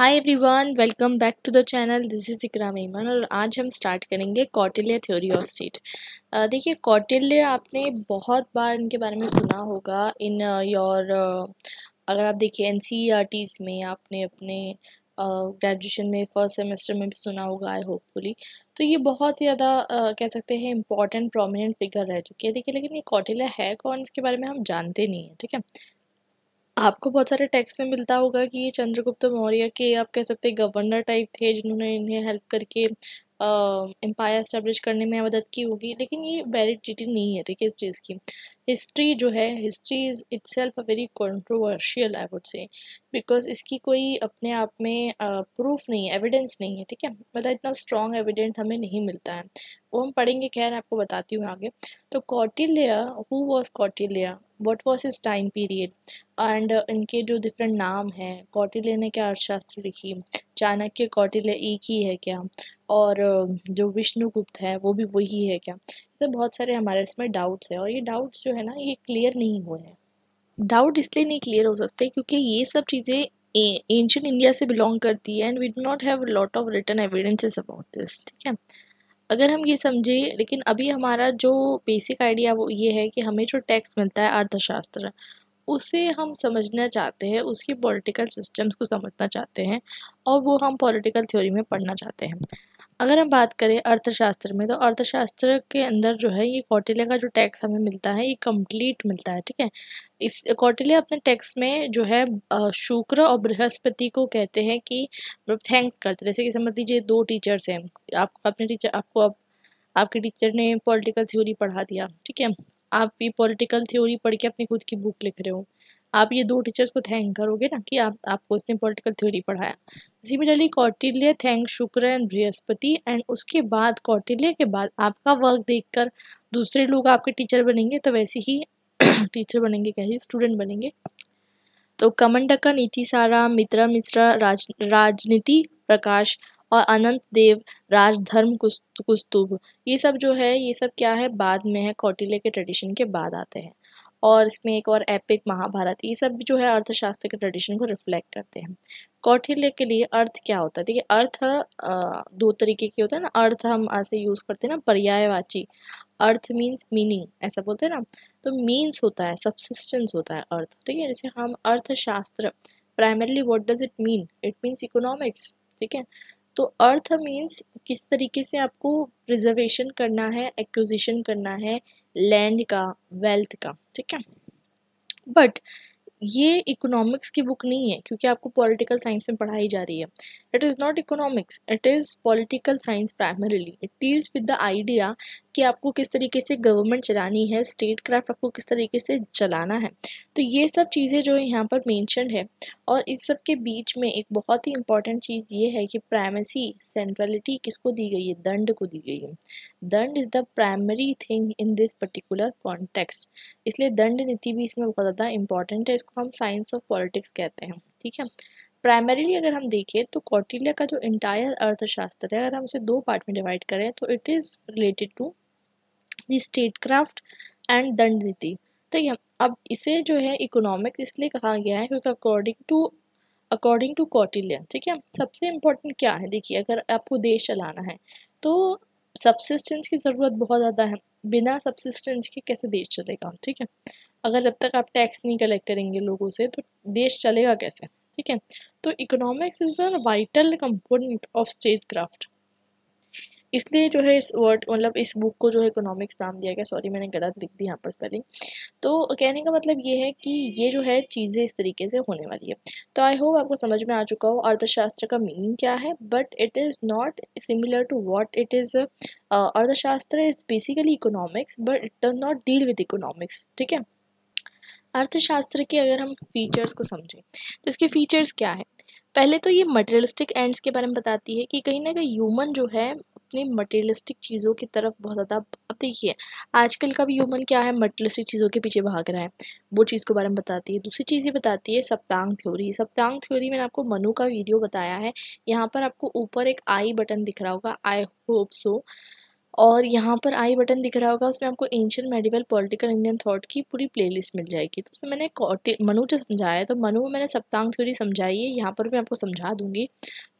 Hi everyone welcome back to the channel this is Ikram Imaan और आज हम start करेंगे कौटिल्य थ्योरी ऑफ़ स्टेट देखिए कौटिल्य आपने बहुत बार इनके बारे में सुना होगा इन योर अगर आप देखिए एन में आपने अपने ग्रेजुएशन में फ़र्स्ट सेमेस्टर में भी सुना होगा आई होपफुली तो ये बहुत ही ज़्यादा कह सकते हैं इंपॉर्टेंट प्रोमिनेंट फिगर रह चुकी है। देखिए, लेकिन ये कौटिल्य है कौन? इसके बारे में हम जानते नहीं हैं, ठीक है? आपको बहुत सारे टेक्स्ट में मिलता होगा कि ये चंद्रगुप्त मौर्य के, आप कह सकते हैं गवर्नर टाइप थे, जिन्होंने इन्हें हेल्प करके एम्पायर इस्टेब्लिश करने में मदद की होगी। लेकिन ये वैलिडिटी नहीं है, ठीक है, इस चीज़ की। हिस्ट्री जो है history is itself a very controversial I would say because इसकी कोई अपने आप में प्रूफ नहीं है एविडेंस नहीं है, ठीक है? मतलब इतना स्ट्रॉन्ग एविडेंस हमें नहीं मिलता है। वो हम पढ़ेंगे खैर आपको बताती हूँ आगे। तो Kautilya who was Kautilya? What was his time period and इनके जो डिफरेंट नाम हैं, कौटिल्य ने क्या अर्थशास्त्र लिखी? चाणक्य कौटिल्य एक ही है क्या? और जो विष्णुगुप्त है, वो भी वही है क्या? तो बहुत सारे हमारे इसमें डाउट्स हैं और ये डाउट्स जो है ना, ये क्लियर नहीं हुए हैं। डाउट इसलिए नहीं क्लियर हो सकते क्योंकि ये सब चीज़ें एंशियंट इंडिया से बिलोंग करती है and we do not have lot of written evidences about this ठीक है? अगर हम ये समझे, लेकिन अभी हमारा जो बेसिक आइडिया वो ये है कि हमें जो टैक्स मिलता है अर्थशास्त्र, उसे हम समझना चाहते हैं, उसकी पॉलिटिकल सिस्टम्स को समझना चाहते हैं और वो हम पॉलिटिकल थ्योरी में पढ़ना चाहते हैं। अगर हम बात करें अर्थशास्त्र में तो अर्थशास्त्र के अंदर जो है, ये कौटिल्य का जो टैक्स हमें मिलता है, ये कंप्लीट मिलता है, ठीक है? इस कौटिल्य अपने टैक्स में जो है शुक्र और बृहस्पति को कहते हैं कि थैंक्स करते जैसे कि समझ लीजिए दो टीचर्स हैं, आप अपने टीचर आपको अब, आपके टीचर ने पॉलिटिकल थ्योरी पढ़ा दिया, ठीक है? आप ये पॉलिटिकल थ्योरी पढ़ के अपनी खुद की बुक लिख रहे हो। आप ये दो टीचर्स को थैंक करोगे ना कि आप, आपको उसने पॉलिटिकल थ्योरी पढ़ाया। सिमिलरली कौटिल्य थैंक शुक्र एंड बृहस्पति एंड उसके बाद, कौटिल्य के बाद आपका वर्क देखकर दूसरे लोग आपके टीचर बनेंगे तो वैसे ही टीचर बनेंगे, क्या स्टूडेंट बनेंगे। तो कमंडका, नीति सारा, मित्रा मिश्रा, राज, राजनीति, प्रकाश और अनंत देव, राजधर्म कुस्तुभ। ये सब जो है, ये सब क्या है? बाद में है, कौटिल्य के ट्रेडिशन के बाद आते हैं। और इसमें एक और एपिक महाभारत, ये सब जो है अर्थशास्त्र के ट्रेडिशन को रिफ्लेक्ट करते हैं। कौटिल्य के लिए अर्थ क्या होता है? देखिए, अर्थ दो तरीके के होते हैं ना। अर्थ हम ऐसे यूज़ करते हैं ना, पर्यायवाची। अर्थ मीन्स मीनिंग ऐसा बोलते हैं ना। तो मीन्स होता है सबसिस्टेंस होता है अर्थ। ठीक है, जैसे हम Arthashastra primarily what does it mean it means economics ठीक है? तो अर्थ मीन्स किस तरीके से आपको प्रिजर्वेशन करना है एक्विजिशन करना है लैंड का वेल्थ का, ठीक है? बट ये इकोनॉमिक्स की बुक नहीं है, क्योंकि आपको पॉलिटिकल साइंस में पढ़ाई जा रही है। It is not economics it is political science primarily it deals with the idea कि आपको किस तरीके से गवर्नमेंट चलानी है स्टेट क्राफ्ट आपको किस तरीके से चलाना है। तो ये सब चीज़ें जो यहाँ पर मैंशन है, और इस सब के बीच में एक बहुत ही इंपॉर्टेंट चीज़ ये है कि प्राइमेसी सेंट्रलिटी किसको दी गई है? दंड को दी गई है। Danda is the primary thing in this particular context इसलिए दंड नीति भी इसमें बहुत ज़्यादा इंपॉर्टेंट है, इसको हम साइंस ऑफ़ पॉलिटिक्स कहते हैं, ठीक है? प्राइमरीली अगर हम देखें तो कौटिल्य का जो इंटायर अर्थशास्त्र है, अगर हम इसे दो पार्ट में डिवाइड करें तो it is related to the statecraft and danda niti तो ये अब इसे जो है इकोनॉमिक्स इसलिए कहा गया है क्योंकि according to according to Kautilya ठीक है? सबसे इम्पोर्टेंट क्या है? देखिए, अगर आपको देश चलाना है तो सब्सिस्टेंस की ज़रूरत बहुत ज़्यादा है। बिना सब्सिस्टेंस के कैसे देश चलेगा, ठीक है? अगर जब तक आप टैक्स नहीं कलेक्ट करेंगे लोगों से तो देश चलेगा कैसे? ठीक है? तो economics is a vital component of statecraft इसलिए जो है इस वर्ड मतलब इस बुक को जो है इकोनॉमिक्स नाम दिया गया। सॉरी मैंने गलत लिख दी यहाँ पर स्पेलिंग तो कहने का मतलब ये है कि ये जो है चीज़ें इस तरीके से होने वाली है। तो आई होप आपको समझ में आ चुका हो अर्थशास्त्र का मीनिंग क्या है but it is not similar to what it is Arthashastra is basically economics but it does not deal with economics ठीक है? अर्थशास्त्र के अगर हम फीचर्स को समझें तो इसके फीचर्स क्या है? पहले तो ये मटेरियलिस्टिक एंड्स के बारे में बताती है कि कहीं ना कहीं ह्यूमन जो है, अपनी मटेरियलिस्टिक चीज़ों की तरफ़ बहुत ज़्यादा, अब देखिए, आजकल का भी ह्यूमन क्या है मटेरियलिस्टिक चीज़ों के पीछे भाग रहा है। वो चीज़ के बारे में बताती है। दूसरी चीज़ ये बताती है सप्तांग थ्योरी सप्तांग थ्योरी मैंने आपको मनु का वीडियो बताया है। यहाँ पर आपको ऊपर एक आई बटन दिख रहा होगा आई होप सो और यहाँ पर आई बटन दिख रहा होगा, उसमें आपको ancient medieval political Indian thought की पूरी प्लेलिस्ट मिल जाएगी। तो उसमें मैंने मनु जो समझाया तो मनु मैंने सप्तांग थ्योरी समझाई है, यहाँ पर मैं आपको समझा दूँगी।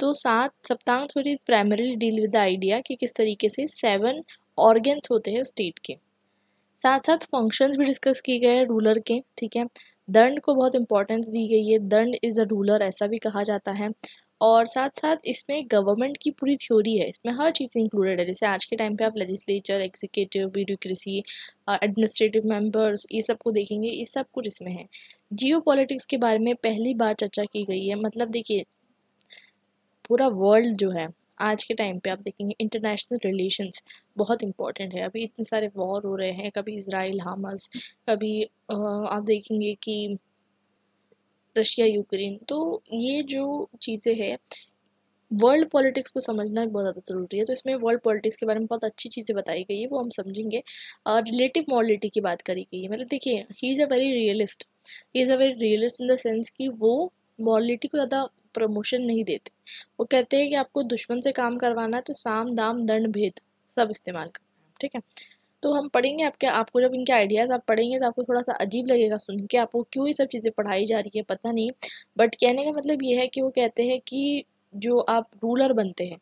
तो सात, Saptanga theory primarily deal with the idea कि किस तरीके से सेवन ऑर्गेन्स होते हैं स्टेट के। साथ साथ फ़ंक्शंस भी डिस्कस किए गए हैं रूलर के, ठीक है? दंड को बहुत इंपॉर्टेंस दी गई है। दंड इज़ अ रूलर ऐसा भी कहा जाता है। और साथ साथ इसमें गवर्नमेंट की पूरी थ्योरी है। इसमें हर चीज़ इंक्लूडेड है। जैसे आज के टाइम पे आप legislature executive bureaucracy administrative members ये सबको देखेंगे, ये सब कुछ इसमें है। जियो के बारे में पहली बार चर्चा की गई है। मतलब देखिए, पूरा वर्ल्ड जो है, आज के टाइम पे आप देखेंगे इंटरनेशनल रिलेशंस बहुत इंपॉर्टेंट है। अभी इतने सारे वॉर हो रहे हैं, कभी इसराइल हामस कभी आप देखेंगे कि रशिया, यूक्रेन। तो ये जो चीज़ें हैं वर्ल्ड पॉलिटिक्स को समझना बहुत ज़्यादा ज़रूरी है। तो इसमें वर्ल्ड पॉलिटिक्स के बारे में बहुत अच्छी चीज़ें बताई गई है, वो हम समझेंगे। और रिलेटिव मॉलिटी की बात करी गई है। मतलब देखिए he is a very realist he is a very realist in the sense कि वो मॉलिटी को ज़्यादा प्रमोशन नहीं देते। वो कहते हैं कि आपको दुश्मन से काम करवाना है तो साम, दाम, दंड, भेद सब इस्तेमाल करना है। ठीक है? तो हम पढ़ेंगे आपके, आपको जब इनके आइडियाज़ आप पढ़ेंगे तो आपको थोड़ा सा अजीब लगेगा सुन के, आपको क्यों ये सब चीज़ें पढ़ाई जा रही है पता नहीं। बट कहने का मतलब ये है कि वो कहते हैं कि जो आप रूलर बनते हैं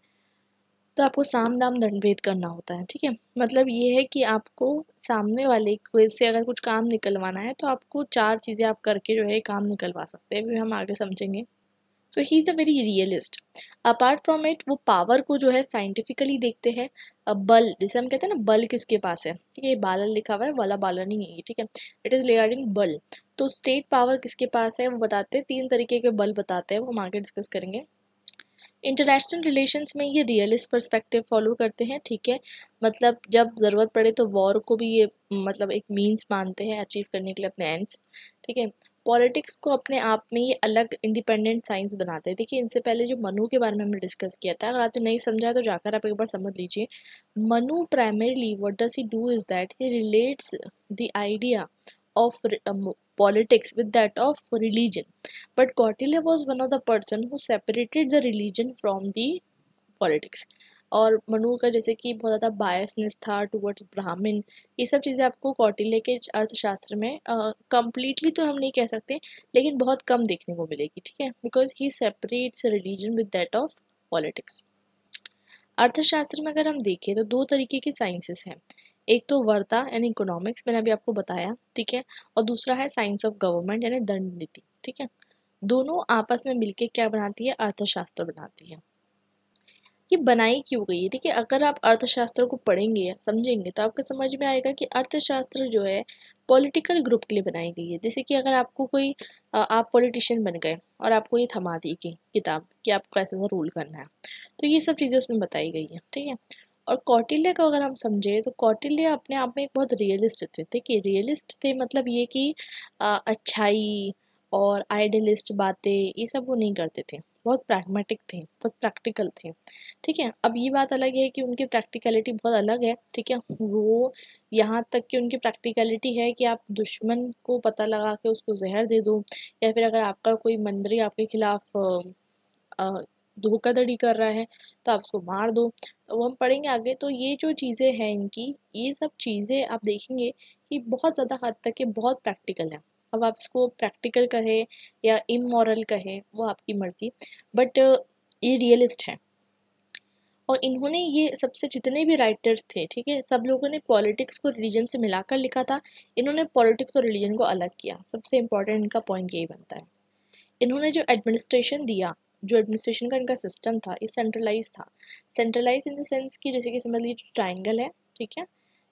तो आपको साम दाम दंडभेद करना होता है, ठीक है? मतलब ये है कि आपको सामने वाले से अगर कुछ काम निकलवाना है तो आपको चार चीज़ें आप करके जो है काम निकलवा सकते हैं, फिर हम आगे समझेंगे। So he is a very realist apart from it वो पावर को जो है साइंटिफिकली देखते हैं बल, जैसे हम कहते हैं ना, बल किसके पास है? ठीक है ये बालन लिखा हुआ है, वाला बालन नहीं है ठीक है? इट इज़ रिगार्डिंग बल. तो स्टेट पावर किसके पास है, वो बताते हैं, तीन तरीके के बल बताते हैं, वो हम आगे डिस्कस करेंगे. इंटरनेशनल रिलेशंस में ये रियलिस्ट पर्सपेक्टिव फॉलो करते हैं, ठीक है? मतलब जब ज़रूरत पड़े तो वॉर को भी ये मतलब एक मीन्स मानते हैं अचीव करने के लिए अपने एंड्स ठीक है? पॉलिटिक्स को अपने आप में ये अलग इंडिपेंडेंट साइंस बनाते हैं। देखिए इनसे पहले जो मनु के बारे में हमने डिस्कस किया था अगर आपने नहीं समझा तो जाकर आप एक बार समझ लीजिए। Manu primarily what does he do is that he relates the idea of um, politics with that of religion. But kautilya was one of the person who separated the religion from politics. और मनु का जैसे कि बहुत ज़्यादा biasness था towards ब्राह्मण, ये सब चीज़ें आपको कौटिल्य के अर्थशास्त्र में कम्प्लीटली तो हम नहीं कह सकते, लेकिन बहुत कम देखने को मिलेगी, ठीक है? Because he separates religion with that of politics Arthashastra में अगर हम देखें तो दो तरीके की साइंसेस हैं। एक तो वर्ता यानी इकोनॉमिक्स मैंने अभी आपको बताया, ठीक है? और दूसरा है साइंस ऑफ़ गवर्नमेंट यानी दंड नीति ठीक है? दोनों आपस में मिलके क्या बनाती है? अर्थशास्त्र बनाती है। ये बनाई क्यों गई है? देखिए, अगर आप अर्थशास्त्र को पढ़ेंगे या समझेंगे तो आपको समझ में आएगा कि अर्थशास्त्र जो है, पॉलिटिकल ग्रुप के लिए बनाई गई है। जैसे कि अगर आपको कोई आप पॉलिटिशियन बन गए और आपको ये थमा दी कि किताब कि आपको ऐसा रूल करना है तो ये सब चीज़ें उसमें बताई गई है, ठीक है? और कौटिल्य को अगर हम समझें तो कौटिल्य अपने आप में एक बहुत रियलिस्ट थे। देखिए रियलिस्ट थे मतलब ये कि अच्छाई और आइडियलिस्ट बातें, ये सब वो नहीं करते थे। बहुत प्रैग्मेटिक थे, बहुत प्रैक्टिकल थे। ठीक है, अब ये बात अलग है कि उनकी प्रैक्टिकलिटी बहुत अलग है, ठीक है। वो यहाँ तक कि उनकी प्रैक्टिकलिटी है कि आप दुश्मन को पता लगा के उसको जहर दे दो, या फिर अगर आपका कोई मंत्री आपके खिलाफ धोखाधड़ी कर रहा है तो आप उसको मार दो। तो वो हम पढ़ेंगे आगे तो ये जो चीज़ें हैं इनकी, ये सब चीज़ें आप देखेंगे कि बहुत ज़्यादा हद तक ये बहुत प्रैक्टिकल है। अब आप इसको प्रैक्टिकल कहें या इमोरल कहे, वो आपकी मर्ज़ी। बट ये रियलिस्ट है। और इन्होंने ये सबसे जितने भी राइटर्स थे, ठीक है, सब लोगों ने पॉलिटिक्स को रिलीजन से मिलाकर लिखा था। इन्होंने पॉलिटिक्स और रिलीजन को अलग किया। सबसे इम्पोर्टेंट इनका पॉइंट यही बनता है। इन्होंने जो एडमिनिस्ट्रेशन दिया, जो एडमिनिस्ट्रेशन का इनका सिस्टम था, ये सेंट्रलाइज था। सेंट्रलाइज इन द सेंस कि जैसे कि समझ लीजिए ट्राइंगल है, ठीक है?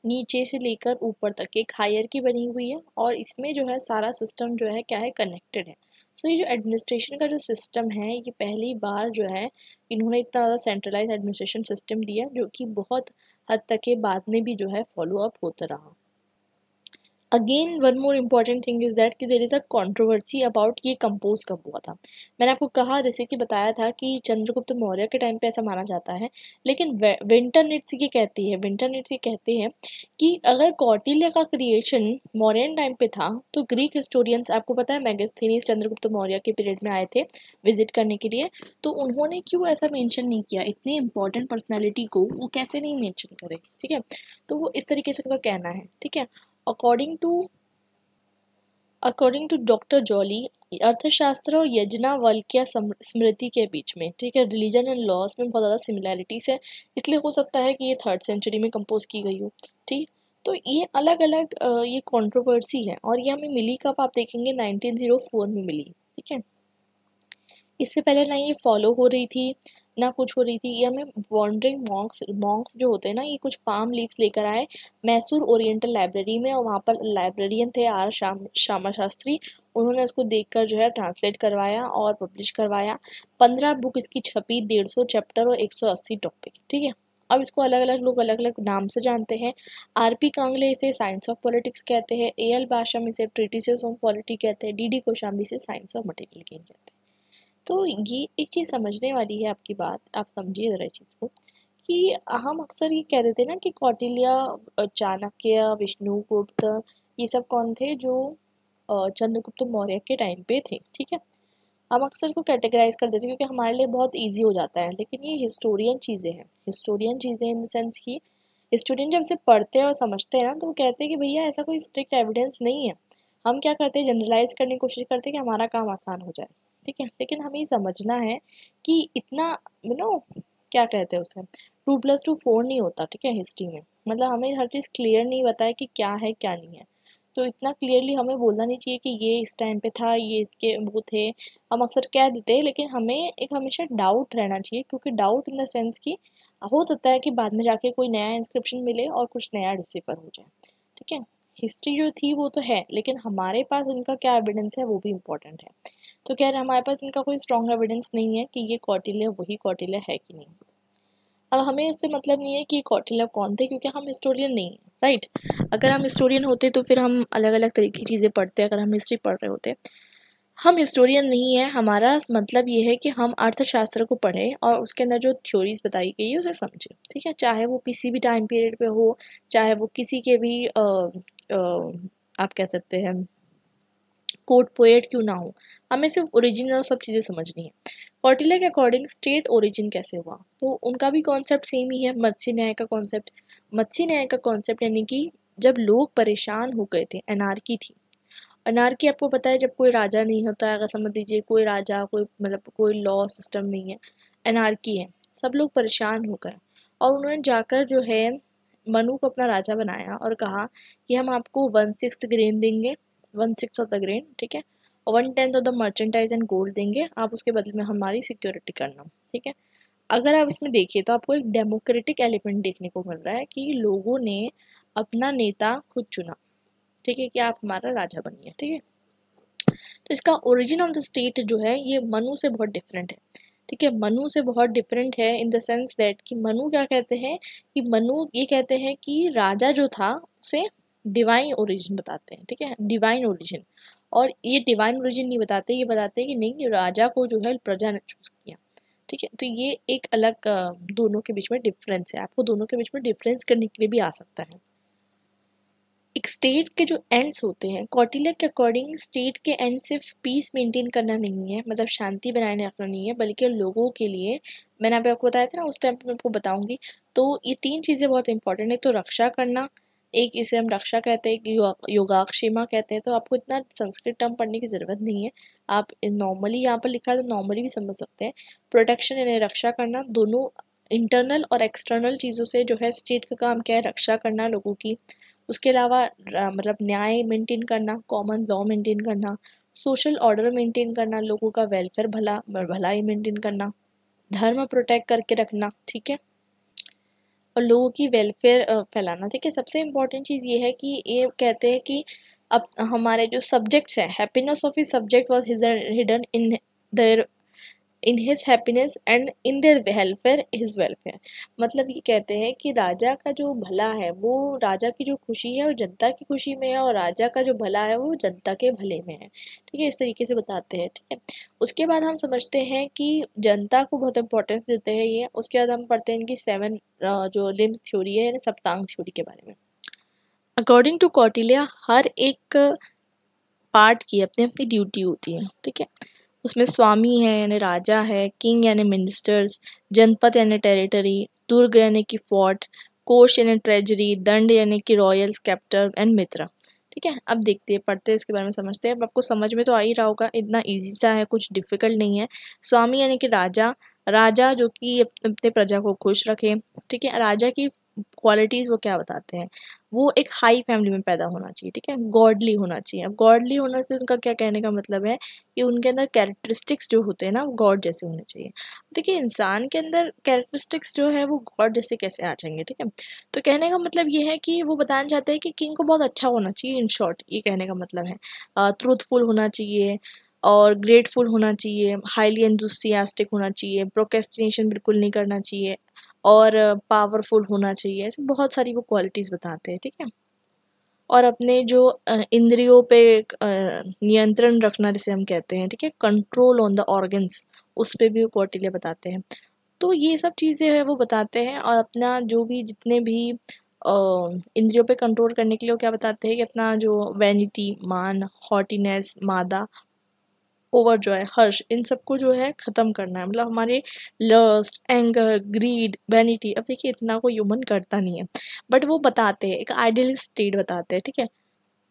नीचे से लेकर ऊपर तक एक हायर की बनी हुई है और इसमें जो है सारा सिस्टम जो है क्या है कनेक्टेड है। सो so, ये जो एडमिनिस्ट्रेशन का जो सिस्टम है ये पहली बार जो है इन्होंने इतना ज़्यादा सेंट्रलाइज एडमिनिस्ट्रेशन सिस्टम दिया जो कि बहुत हद तक के बाद में भी जो है फॉलो अप होता रहा। Again one more important thing is that कि there is a controversy about ये कंपोज कब हुआ था। मैंने आपको कहा, जैसे कि बताया था कि चंद्रगुप्त मौर्य के टाइम पे ऐसा माना जाता है, लेकिन विंटर विंटरनेट्स ये कहती है विंटरनेट्स ये कहते हैं कि अगर कौटिल्य का क्रिएशन मौर्यन टाइम पे था तो ग्रीक हिस्टोरियंस आपको पता है मैगस्थीनीस चंद्रगुप्त मौर्य के पीरियड में आए थे विज़िट करने के लिए तो उन्होंने क्यों ऐसा मैंशन नहीं किया? इतनी इंपॉर्टेंट पर्सनैलिटी को वो कैसे नहीं मैंशन करे? ठीक है? तो वो इस तरीके से उनका कहना है, ठीक है? According to according to doctor Jolly Arthashastra और यजनावल्क्य स्मृति के बीच में, ठीक है रिलीजन एंड लॉस में बहुत ज़्यादा सिमिलैरिटीज है, इसलिए हो सकता है कि ये थर्ड सेंचुरी में कंपोज की गई हो, ठीक? तो ये अलग अलग ये कंट्रोवर्सी है और ये हमें मिली कब आप देखेंगे 1904 में मिली, ठीक है? इससे पहले ना ये फॉलो हो रही थी ना कुछ हो रही थी ये हमें वॉन्डरिंग मॉन्क्स मॉन्क्स जो होते हैं ना, ये कुछ पाम लीव्स लेकर आए मैसूर ओरिएंटल लाइब्रेरी में और वहाँ पर लाइब्रेरियन थे आर शाम श्यामा शास्त्री। उन्होंने इसको देखकर जो है ट्रांसलेट करवाया और पब्लिश करवाया। पंद्रह बुक इसकी छपी, डेढ़ सौ चैप्टर और एक सौ अस्सी टॉपिक ठीक है? अब इसको अलग अलग लोग अलग अलग नाम से जानते हैं। आर पी कांगले इसे साइंस ऑफ़ पॉलिटिक्स कहते हैं। ए एल बाशम इसे ट्रिटिस ऑफ़ पॉलिटी कहते हैं। डी डी कोशाम्बी इसे साइंस ऑफ़ मटेरियल गेन कहते हैं। तो ये एक चीज़ समझने वाली है आपकी बात, आप समझिए ज़रा चीज़ को, कि हम अक्सर ये कह देते ना कि कौटिल्य चाणक्य विष्णुगुप्त ये सब कौन थे जो चंद्रगुप्त मौर्य के टाइम पे थे, ठीक है? हम अक्सर इसको कैटेगराइज कर देते हैं क्योंकि हमारे लिए बहुत इजी हो जाता है, लेकिन ये हिस्टोरियन चीज़ें हैं। हिस्टोरियन चीज़ें इन द सेंस की स्टूडेंट जब इसे पढ़ते हैं और समझते हैं ना तो वो कहते हैं कि भैया ऐसा कोई स्ट्रिक्ट एविडेंस नहीं है। हम क्या करते हैं जनरलाइज करने की कोशिश करते हैं कि हमारा काम आसान हो जाए। ठीक है। लेकिन हमें समझना है कि इतना यू नो क्या कहते हैं उसे टू प्लस टू फोर नहीं होता, ठीक है, हिस्ट्री में। मतलब हमें हर चीज़ क्लियर नहीं बताया कि क्या है, क्या नहीं है। तो इतना क्लियरली हमें बोलना नहीं चाहिए कि ये इस टाइम पे था, ये इसके वो थे। हम अक्सर कह देते हैं, लेकिन हमें एक हमेशा डाउट रहना चाहिए, क्योंकि डाउट इन द सेंस कि हो सकता है कि बाद में जाके कोई नया इंस्क्रिप्शन मिले और कुछ नया डिसिफर हो जाए, ठीक है? हिस्ट्री जो थी वो तो है, लेकिन हमारे पास उनका क्या एविडेंस है, वो भी इम्पोर्टेंट है। तो रहे हमारे पास इनका कोई स्ट्रॉन्ग एविडेंस नहीं है कि ये कौटिल्य वही कौटिल्य है कि नहीं। अब हमें उससे मतलब नहीं है कि कौटिल्य कौन थे क्योंकि हम हिस्टोरियन नहीं हैं राइट अगर हम हिस्टोरियन होते तो फिर हम अलग अलग तरीके की चीज़ें पढ़ते अगर हम हिस्ट्री पढ़ रहे होते। हम हिस्टोरियन नहीं है हमारा मतलब ये है कि हम अर्थशास्त्र को पढ़ें और उसके अंदर जो थ्योरीज बताई गई है उसे समझें ठीक है? चाहे वो किसी भी टाइम पीरियड पे हो चाहे वो किसी के भी आ, आ, आप कह सकते हैं कोट पोएट क्यों ना हो? हमें सिर्फ़ ओरिजिनल सब चीज़ें समझनी है। कौटिल्य के अकॉर्डिंग स्टेट ओरिजिन कैसे हुआ? तो उनका भी कॉन्सेप्ट सेम ही है, मत्स्य न्याय का कॉन्सेप्ट मत्स्य न्याय का कॉन्सेप्ट यानी कि जब लोग परेशान हो गए थे एनार्की थी। अनारकी आपको पता है, जब कोई राजा नहीं होता है अगर समझ लीजिए कोई राजा, कोई मतलब कोई लॉ सिस्टम नहीं है, अनारकी है। सब लोग परेशान हो गए। और उन्होंने जाकर जो है, मनु को अपना राजा बनाया और कहा कि हम आपको वन सिक्स ग्रेन देंगे। One six of the grain ठीक है? और one tenth of the merchandise and gold देंगे, आप उसके बदले में हमारी सिक्योरिटी करना, ठीक है? अगर आप इसमें देखिए तो आपको एक डेमोक्रेटिक एलिमेंट देखने को मिल रहा है कि लोगों ने अपना नेता खुद चुना, ठीक है? कि आप हमारा राजा बनिए, ठीक है? तो इसका ओरिजिन ऑफ़ द स्टेट जो है, ये मनु से बहुत डिफरेंट है, ठीक है? मनु से बहुत डिफरेंट है इन द सेंस दैट कि मनु क्या कहते हैं? कि मनु ये कहते हैं कि राजा जो था, उसे डिवाइन ओरिजिन बताते हैं, ठीक है? डिवाइन ओरिजिन और ये डिवाइन ओरिजिन नहीं बताते, ये बताते हैं कि नहीं राजा को जो है प्रजा ने चूज़ किया, ठीक है? तो ये एक अलग दोनों के बीच में डिफरेंस है। आपको दोनों के बीच में डिफरेंस करने के लिए भी आ सकता है। एक स्टेट के जो एंड्स होते हैं कौटिल्य के अकॉर्डिंग स्टेट के एंड सिर्फ़ पीस मेंटेन करना नहीं है मतलब शांति बनाए रखना नहीं है, बल्कि लोगों के लिए, मैंने आपको बताया था ना, उस टाइम पे मैं आपको बताऊँगी। तो ये तीन चीज़ें बहुत इंपॉर्टेंट है तो रक्षा करना एक इसे हम रक्षा कहते हैं कि योगाक्षेमा कहते हैं तो आपको इतना संस्कृत टर्म पढ़ने की ज़रूरत नहीं है। आप नॉर्मली यहाँ पर लिखा है तो नॉर्मली भी समझ सकते हैं। प्रोटेक्शन यानी रक्षा करना दोनों इंटरनल और एक्सटर्नल चीज़ों से जो है स्टेट का काम क्या है, रक्षा करना लोगों की। उसके अलावा मतलब न्याय मेंटेन करना कॉमन लॉ मेंटेन करना सोशल ऑर्डर मेंटेन करना, लोगों का वेलफेयर भला, भलाई मेंटेन करना, धर्म प्रोटेक्ट करके रखना, ठीक है? और लोगों की वेलफेयर फैलाना। ठीक है सबसे इंपॉर्टेंट चीज़ ये है कि ये कहते हैं कि अब हमारे जो सब्जेक्ट्स हैं happiness of his subject was hidden in their in his happiness and in their welfare his welfare मतलब ये कहते हैं कि राजा का जो भला है, वो राजा की जो खुशी है, वो जनता की खुशी में है और राजा का जो भला है, वो जनता के भले में है। ठीक है, इस तरीके से बताते हैं, ठीक है? उसके बाद हम समझते हैं कि जनता को बहुत इंपॉर्टेंस देते हैं ये। उसके बाद हम पढ़ते हैं इनकी सेवन जो लिम्स थ्योरी है सप्तांग थ्योरी के बारे में। अकॉर्डिंग टू कौटिल्या हर एक पार्ट की अपनी अपनी ड्यूटी होती है, ठीक है? उसमें स्वामी है, यानी राजा है किंग यानी मिनिस्टर्स जनपद यानी टेरिटरी दुर्ग यानी कि फोर्ट कोश यानी ट्रेजरी दंड यानी कि रॉयल्स कैप्टर एंड मित्र ठीक है? अब देखते हैं, पढ़ते हैं, इसके बारे में समझते हैं। अब आपको समझ में तो आ ही रहा होगा, इतना ईजी सा है, कुछ डिफ़िकल्ट नहीं है। स्वामी यानी कि राजा राजा जो कि अपने प्रजा को खुश रखे। ठीक है? राजा की क्वालिटीज़ वो क्या बताते हैं? वो एक हाई फैमिली में पैदा होना चाहिए, ठीक है? गॉडली होना चाहिए। अब गॉडली होना से उनका क्या कहने का मतलब है कि उनके अंदर कैरेक्टरिस्टिक्स जो होते हैं ना, वो गॉड जैसे होने चाहिए। देखिए, इंसान के अंदर कैरेक्टरिस्टिक्स जो है, वो गॉड जैसे कैसे आ जाएँगे, ठीक है? तो कहने का मतलब ये है कि वो बताना चाहते हैं कि किंग को बहुत अच्छा होना चाहिए इन शॉर्ट ये कहने का मतलब है। ट्रूथफुल होना चाहिए और ग्रेटफुल होना चाहिए हाईली एंथुसियास्टिक होना चाहिए प्रोकेस्टिनेशन बिल्कुल नहीं करना चाहिए। और पावरफुल होना चाहिए। ऐसे बहुत सारी वो क्वालिटीज़ बताते हैं, ठीक है? और अपने जो इंद्रियों पे नियंत्रण रखना जिसे हम कहते हैं, ठीक है? कंट्रोल ऑन द ऑर्गन्स उस पर भी वो क्वार्टिले बताते हैं। तो ये सब चीज़ें हैं, वो बताते हैं और अपना जो भी जितने भी इंद्रियों पे कंट्रोल करने के लिए वो क्या बताते हैं कि अपना जो वैनिटी मान हॉटीनेस मादा ओवर जो है हर्ष इन सबको जो है ख़त्म करना है। मतलब हमारे लस्ट एंगर ग्रीड वैनिटी अब देखिए इतना कोई ह्यूमन करता नहीं है। बट वो बताते हैं, एक आइडियल स्टेट बताते हैं, ठीक है?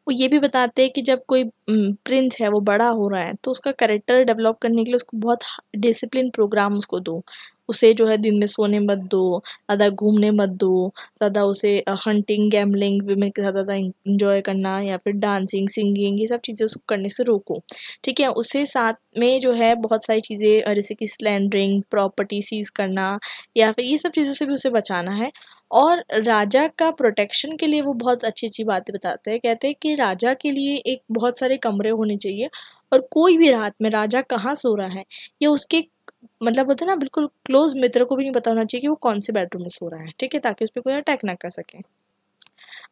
वो ये भी बताते हैं कि जब कोई प्रिंस है, वो बड़ा हो रहा है तो उसका करेक्टर डेवलप करने के लिए उसको बहुत डिसिप्लिन प्रोग्राम उसको दो। उसे जो है दिन में सोने मत दो, ज़्यादा घूमने मत दो, ज़्यादा उसे हंटिंग गैमलिंग विमेन के साथ ज़्यादा इंजॉय करना या फिर डांसिंग सिंगिंग ये सब चीज़ें उसको करने से रोको। ठीक है, उसे साथ में जो है बहुत सारी चीज़ें जैसे कि स्लैंडरिंग प्रॉपर्टी सीज करना या फिर ये सब चीज़ों से भी उसे बचाना है। और राजा का प्रोटेक्शन के लिए वो बहुत अच्छी अच्छी बातें बताते हैं। कहते हैं कि राजा के लिए एक बहुत सारे कमरे होने चाहिए और कोई भी रात में राजा कहाँ सो रहा है? या उसके मतलब होता है ना, बिल्कुल क्लोज मित्र को भी नहीं पता होना चाहिए कि वो कौन से बेडरूम में सो रहा है, ठीक है, ताकि उस पर कोई अटैक ना कर सके।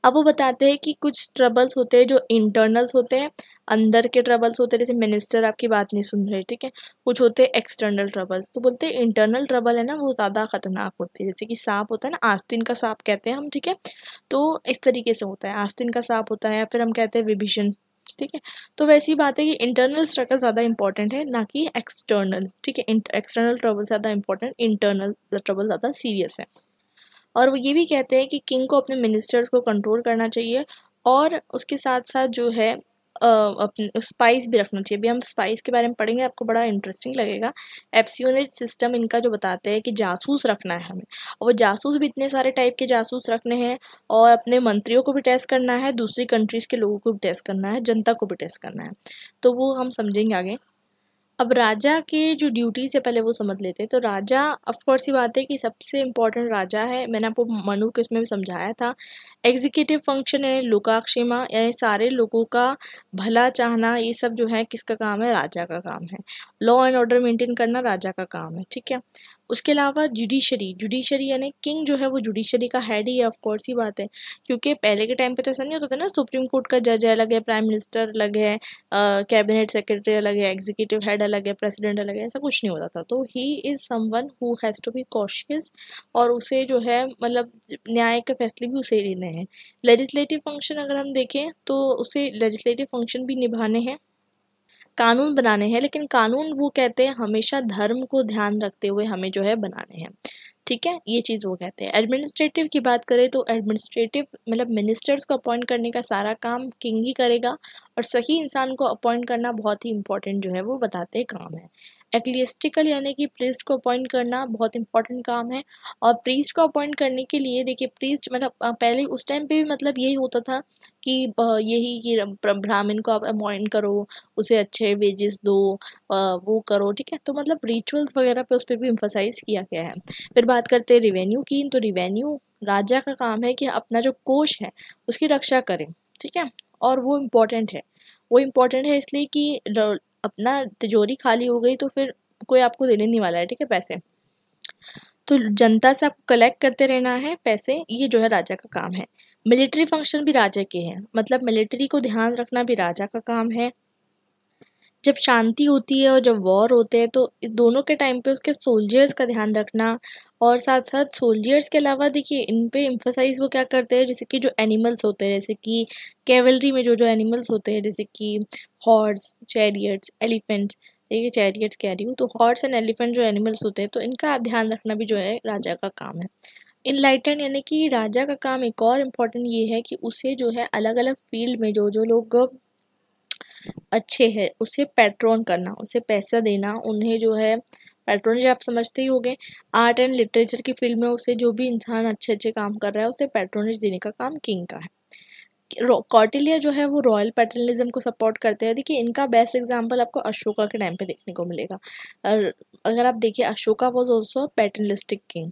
अब वो बताते हैं कि कुछ ट्रबल्स होते हैं जो इंटरनल्स होते हैं, अंदर के ट्रबल्स होते हैं, जैसे मिनिस्टर आपकी बात नहीं सुन रहे, ठीक है, कुछ होते हैं एक्सटर्नल ट्रबल्स तो बोलते हैं इंटरनल ट्रबल है ना, वो ज़्यादा खतरनाक होती है, जैसे कि सांप होता है ना, आस्तीन का सांप कहते हैं हम, ठीक है तो इस तरीके से होता है, आस्तीन का सांप होता है या फिर हम कहते हैं विभिजन ठीक है? तो वैसी बात है कि इंटरनल स्ट्रगल ज़्यादा इंपॉर्टेंट है, ना कि एक्सटर्नल ठीक है? एक्सटर्नल ट्रबल ज़्यादा इंपॉर्टेंट इंटरनल ट्रबल ज़्यादा सीरियस है। और वो ये भी कहते हैं कि किंग को अपने मिनिस्टर्स को कंट्रोल करना चाहिए और उसके साथ साथ जो है अपने स्पाइस भी रखना चाहिए। अभी हम स्पाइस के बारे में पढ़ेंगे, आपको बड़ा इंटरेस्टिंग लगेगा। एप्सियोनेट सिस्टम इनका जो बताते हैं कि जासूस रखना है हमें। और वो जासूस भी इतने सारे टाइप के जासूस रखने हैं और अपने मंत्रियों को भी टेस्ट करना है, दूसरी कंट्रीज़ के लोगों को भी टेस्ट करना है, जनता को भी टेस्ट करना है। तो वो हम समझेंगे आगे। अब राजा के जो ड्यूटी से पहले वो समझ लेते हैं। तो राजा ऑफकोर्स ये बात है कि सबसे इम्पोर्टेंट राजा है। मैंने आपको मनु के उसमें भी समझाया था। एग्जीक्यूटिव फ़ंक्शन यानी लोकाक्षेमा, यानी सारे लोगों का भला चाहना, ये सब जो है, किसका काम है? राजा का काम है। लॉ एंड ऑर्डर मेंटेन करना राजा का काम है, ठीक है? उसके अलावा जुडिशरी जुडिशरी यानी किंग जो है वो जुडिशरी का हेड ही है ऑफकोर्स ही बात है। क्योंकि पहले के टाइम पे तो ऐसा नहीं होता था ना, सुप्रीम कोर्ट का जज अलग है प्राइम मिनिस्टर अलग है कैबिनेट सेक्रेटरी अलग है एग्जीक्यूटिव हेड अलग है प्रेसिडेंट अलग है, ऐसा कुछ नहीं होता था। तो he is someone who has to be cautious और उसे जो है मतलब न्याय के फैसले भी उसे लेने हैं। लेजिस्लेटिव फ़ंक्शन अगर हम देखें तो उसे लेजिस्लेटिव फ़ंक्शन भी निभाने हैं। कानून बनाने हैं, लेकिन कानून वो कहते हैं हमेशा धर्म को ध्यान रखते हुए हमें जो है बनाने हैं। ठीक है? ये चीज़ वो कहते हैं। एडमिनिस्ट्रेटिव की बात करें तो एडमिनिस्ट्रेटिव मतलब मिनिस्टर्स को अपॉइंट करने का सारा काम किंग ही करेगा और सही इंसान को अपॉइंट करना बहुत ही इंपॉर्टेंट जो है वो बताते काम है। एक्लियस्टिकल यानी कि प्रीस्ट को अपॉइंट करना बहुत इंपॉर्टेंट काम है। और प्रीस्ट को अपॉइंट करने के लिए देखिए प्रीस्ट मतलब पहले उस टाइम पे भी मतलब यही होता था कि यही कि ब्राह्मण को आप अपॉइंट करो, उसे अच्छे वेजेस दो वो करो, ठीक है? तो मतलब रिचुअल्स वगैरह पे उस पर भी इम्फोसाइज किया गया है। फिर बात करते हैं रिवेन्यू की तो रिवेन्यू राजा का काम है कि अपना जो कोष है, उसकी रक्षा करें, ठीक है? और वो इम्पोर्टेंट है। वो इम्पोर्टेंट है इसलिए कि अपना तिजोरी खाली हो गई तो फिर कोई आपको देने नहीं वाला है, ठीक है, पैसे। तो जनता से आपको कलेक्ट करते रहना है पैसे, ये जो है राजा का काम है। मिलिट्री फ़ंक्शन भी राजा के हैं मतलब मिलिट्री को ध्यान रखना भी राजा का काम है। जब शांति होती है और जब वॉर होते हैं तो दोनों के टाइम पे उसके सोल्जर्स का ध्यान रखना और साथ साथ सोल्जर्स के अलावा देखिए, इन पे इम्फोसाइज वो क्या करते हैं, जैसे कि जो एनिमल्स होते हैं, जैसे कि कैवलरी में जो जो एनिमल्स होते हैं, जैसे कि हॉर्स चैरियट्स एलिफेंट्स देखिए चैरियट्स कह रही हूँ तो हॉर्स एंड एलिफेंट जो एनिमल्स होते हैं तो इनका ध्यान रखना भी जो है, राजा का काम है। इनलाइटन यानी कि राजा का काम एक और इंपॉर्टेंट ये है कि उसे जो है अलग अलग फ़ील्ड में जो जो लोग अच्छे हैं, उसे पैट्रॉन करना, उसे पैसा देना, उन्हें जो है पैट्रोनेज आप समझते ही होंगे आर्ट एंड लिटरेचर की फ़ील्ड में उसे जो भी इंसान अच्छे अच्छे काम कर रहा है, उसे पैट्रोनेज देने का काम किंग का है। कौटिल्य जो है, वो रॉयल पैटर्नलिज्म को सपोर्ट करते हैं। देखिए, इनका बेस्ट एग्जांपल आपको अशोका के टाइम पे देखने को मिलेगा। अगर आप देखिए, Ashoka was also paternalistic king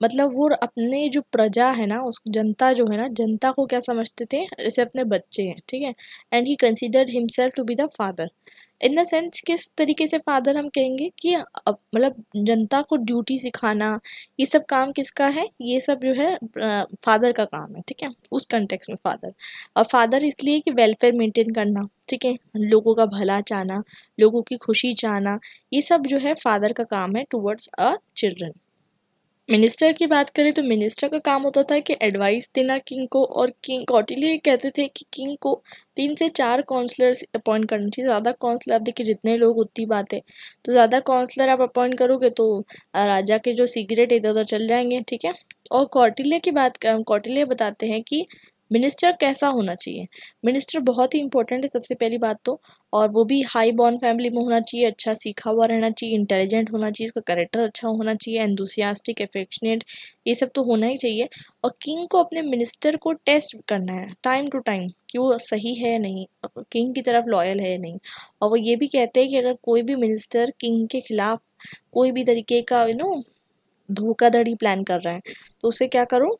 मतलब वो अपने जो प्रजा है ना, उस जनता जो है ना, जनता को क्या समझते थे? जैसे अपने बच्चे हैं, ठीक है? And he considered himself to be the father in the sense किस तरीके से फादर हम कहेंगे कि मतलब जनता को ड्यूटी सिखाना, ये सब काम किसका है? ये सब जो है फादर का काम है, ठीक है? उस कंटेक्स में फादर और फादर इसलिए कि वेलफेयर मेंटेन करना, ठीक है? लोगों का भला चाहना, लोगों की खुशी चाहना, ये सब जो है फादर का काम है टूवर्ड्स अ चिल्ड्रन मिनिस्टर की बात करें तो मिनिस्टर का काम होता था कि एडवाइस देना किंग को और किंग कौटिल्य कहते थे कि किंग को तीन से चार काउंसलर्स अपॉइंट करना चाहिए। ज़्यादा काउंसलर आप देखिए, जितने लोग उतनी बात है। तो ज़्यादा काउंसलर आप अपॉइंट करोगे तो राजा के जो सीक्रेट इधर उधर चल जाएँगे, ठीक है? और कौटिल्य की बात कौटिल्य बताते हैं कि मिनिस्टर कैसा होना चाहिए? मिनिस्टर बहुत ही इंपॉर्टेंट है सबसे पहली बात तो और वो भी हाई बॉर्न फैमिली में होना चाहिए अच्छा सीखा हुआ रहना चाहिए इंटेलिजेंट होना चाहिए, उसका करेक्टर अच्छा होना चाहिए एंथुसियास्टिक एफेक्शनेट ये सब तो होना ही चाहिए। और किंग को अपने मिनिस्टर को टेस्ट करना है टाइम टू टाइम कि वो सही है नहीं किंग की तरफ़ लॉयल है या नहीं। और वो ये भी कहते हैं कि अगर कोई भी मिनिस्टर किंग के खिलाफ कोई भी तरीके का यू नो धोखाधड़ी प्लान कर रहा है तो उसे क्या करो?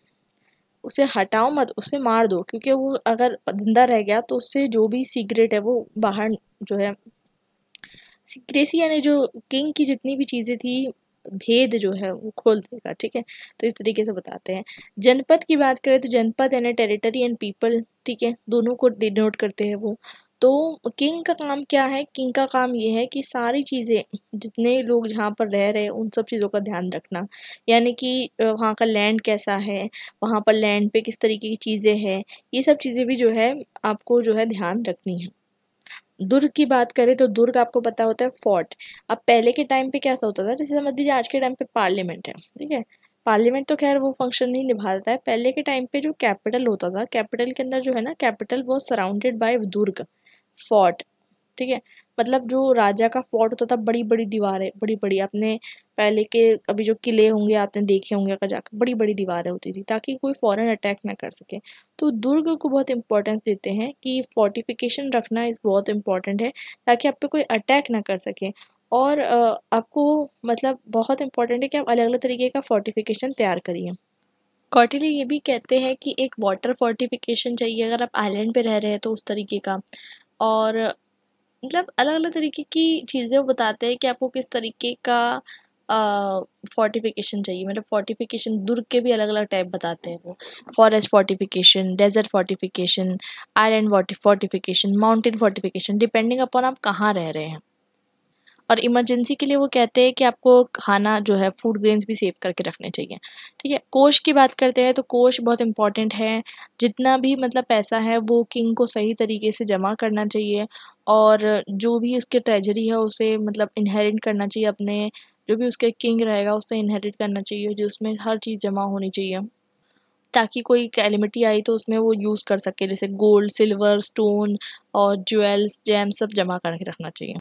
उसे हटाओ मत, उसे मार दो, क्योंकि वो अगर ज़िंदा रह गया तो उससे जो भी सीक्रेट है वो बाहर जो है सीक्रेसी यानी जो किंग की जितनी भी चीज़ें थी, भेद जो है वो खोल देगा, ठीक है? तो इस तरीके से बताते हैं। जनपद की बात करें तो जनपद यानी टेरिटरी एंड पीपल ठीक है? दोनों को डिनोट करते हैं वो। तो किंग का काम क्या है? किंग का काम ये है कि सारी चीज़ें, जितने लोग जहाँ पर रह रहे हैं, उन सब चीज़ों का ध्यान रखना। यानी कि वहाँ का लैंड कैसा है? वहाँ पर लैंड पे किस तरीके की चीज़ें हैं? ये सब चीज़ें भी जो है, आपको जो है ध्यान रखनी है। दुर्ग की बात करें तो दुर्ग आपको पता होता है फोर्ट अब पहले के टाइम पे कैसा होता था? जैसे समझ लीजिए आज के टाइम पे पार्लियामेंट है, ठीक है? पार्लियामेंट तो खैर वो फ़ंक्शन नहीं निभाता है। पहले के टाइम पे जो कैपिटल होता था कैपिटल के अंदर जो है ना कैपिटल वो सराउंडेड बाय दुर्ग। फोर्ट ठीक है? मतलब जो राजा का फोर्ट होता था, बड़ी बड़ी दीवारें, बड़ी बड़ी। अपने पहले के, अभी जो किले होंगे, आपने देखे होंगे, अगर जाकर, बड़ी बड़ी दीवारें होती थी, ताकि कोई फॉरेन अटैक ना कर सके। तो दुर्ग को बहुत इंपॉर्टेंस देते हैं कि फोर्टिफिकेशन रखना इस बहुत इंपॉर्टेंट है, ताकि आप पे कोई अटैक ना कर सके। और आपको मतलब बहुत इंपॉर्टेंट है कि आप अलग अलग तरीके का फोर्टिफिकेशन तैयार करिए। कौटिल्य ये भी कहते हैं कि एक वाटर फोर्टिफिकेशन चाहिए, अगर आप आइलैंड पे रह रहे हैं तो उस तरीके का। और मतलब अलग अलग तरीके की चीज़ें वो बताते हैं कि आपको किस तरीके का फोर्टिफिकेशन चाहिए। मतलब फोर्टिफिकेशन दुर्ग के भी अलग अलग टाइप बताते हैं वो। Forest fortification desert fortification island fortification mountain fortification depending upon आप कहाँ रह रहे हैं। और इमरजेंसी के लिए वो कहते हैं कि आपको खाना जो है फ़ूड ग्रेन्स भी सेव करके रखने चाहिए। ठीक है? कोश की बात करते हैं तो कोश बहुत इंपॉर्टेंट है। जितना भी मतलब पैसा है, वो किंग को सही तरीके से जमा करना चाहिए और जो भी उसके ट्रेजरी है, उसे मतलब इनहेरिट करना चाहिए। अपने जो भी उसके किंग रहेगा, उसे इनहेरिट करना चाहिए जिसमें हर चीज़ जमा होनी चाहिए। ताकि कोई कैलिमिटी आई तो उसमें वो यूज़ कर सके। जैसे गोल्ड सिल्वर स्टोन और ज्वेल्स जैम सब जमा करके रखना चाहिए।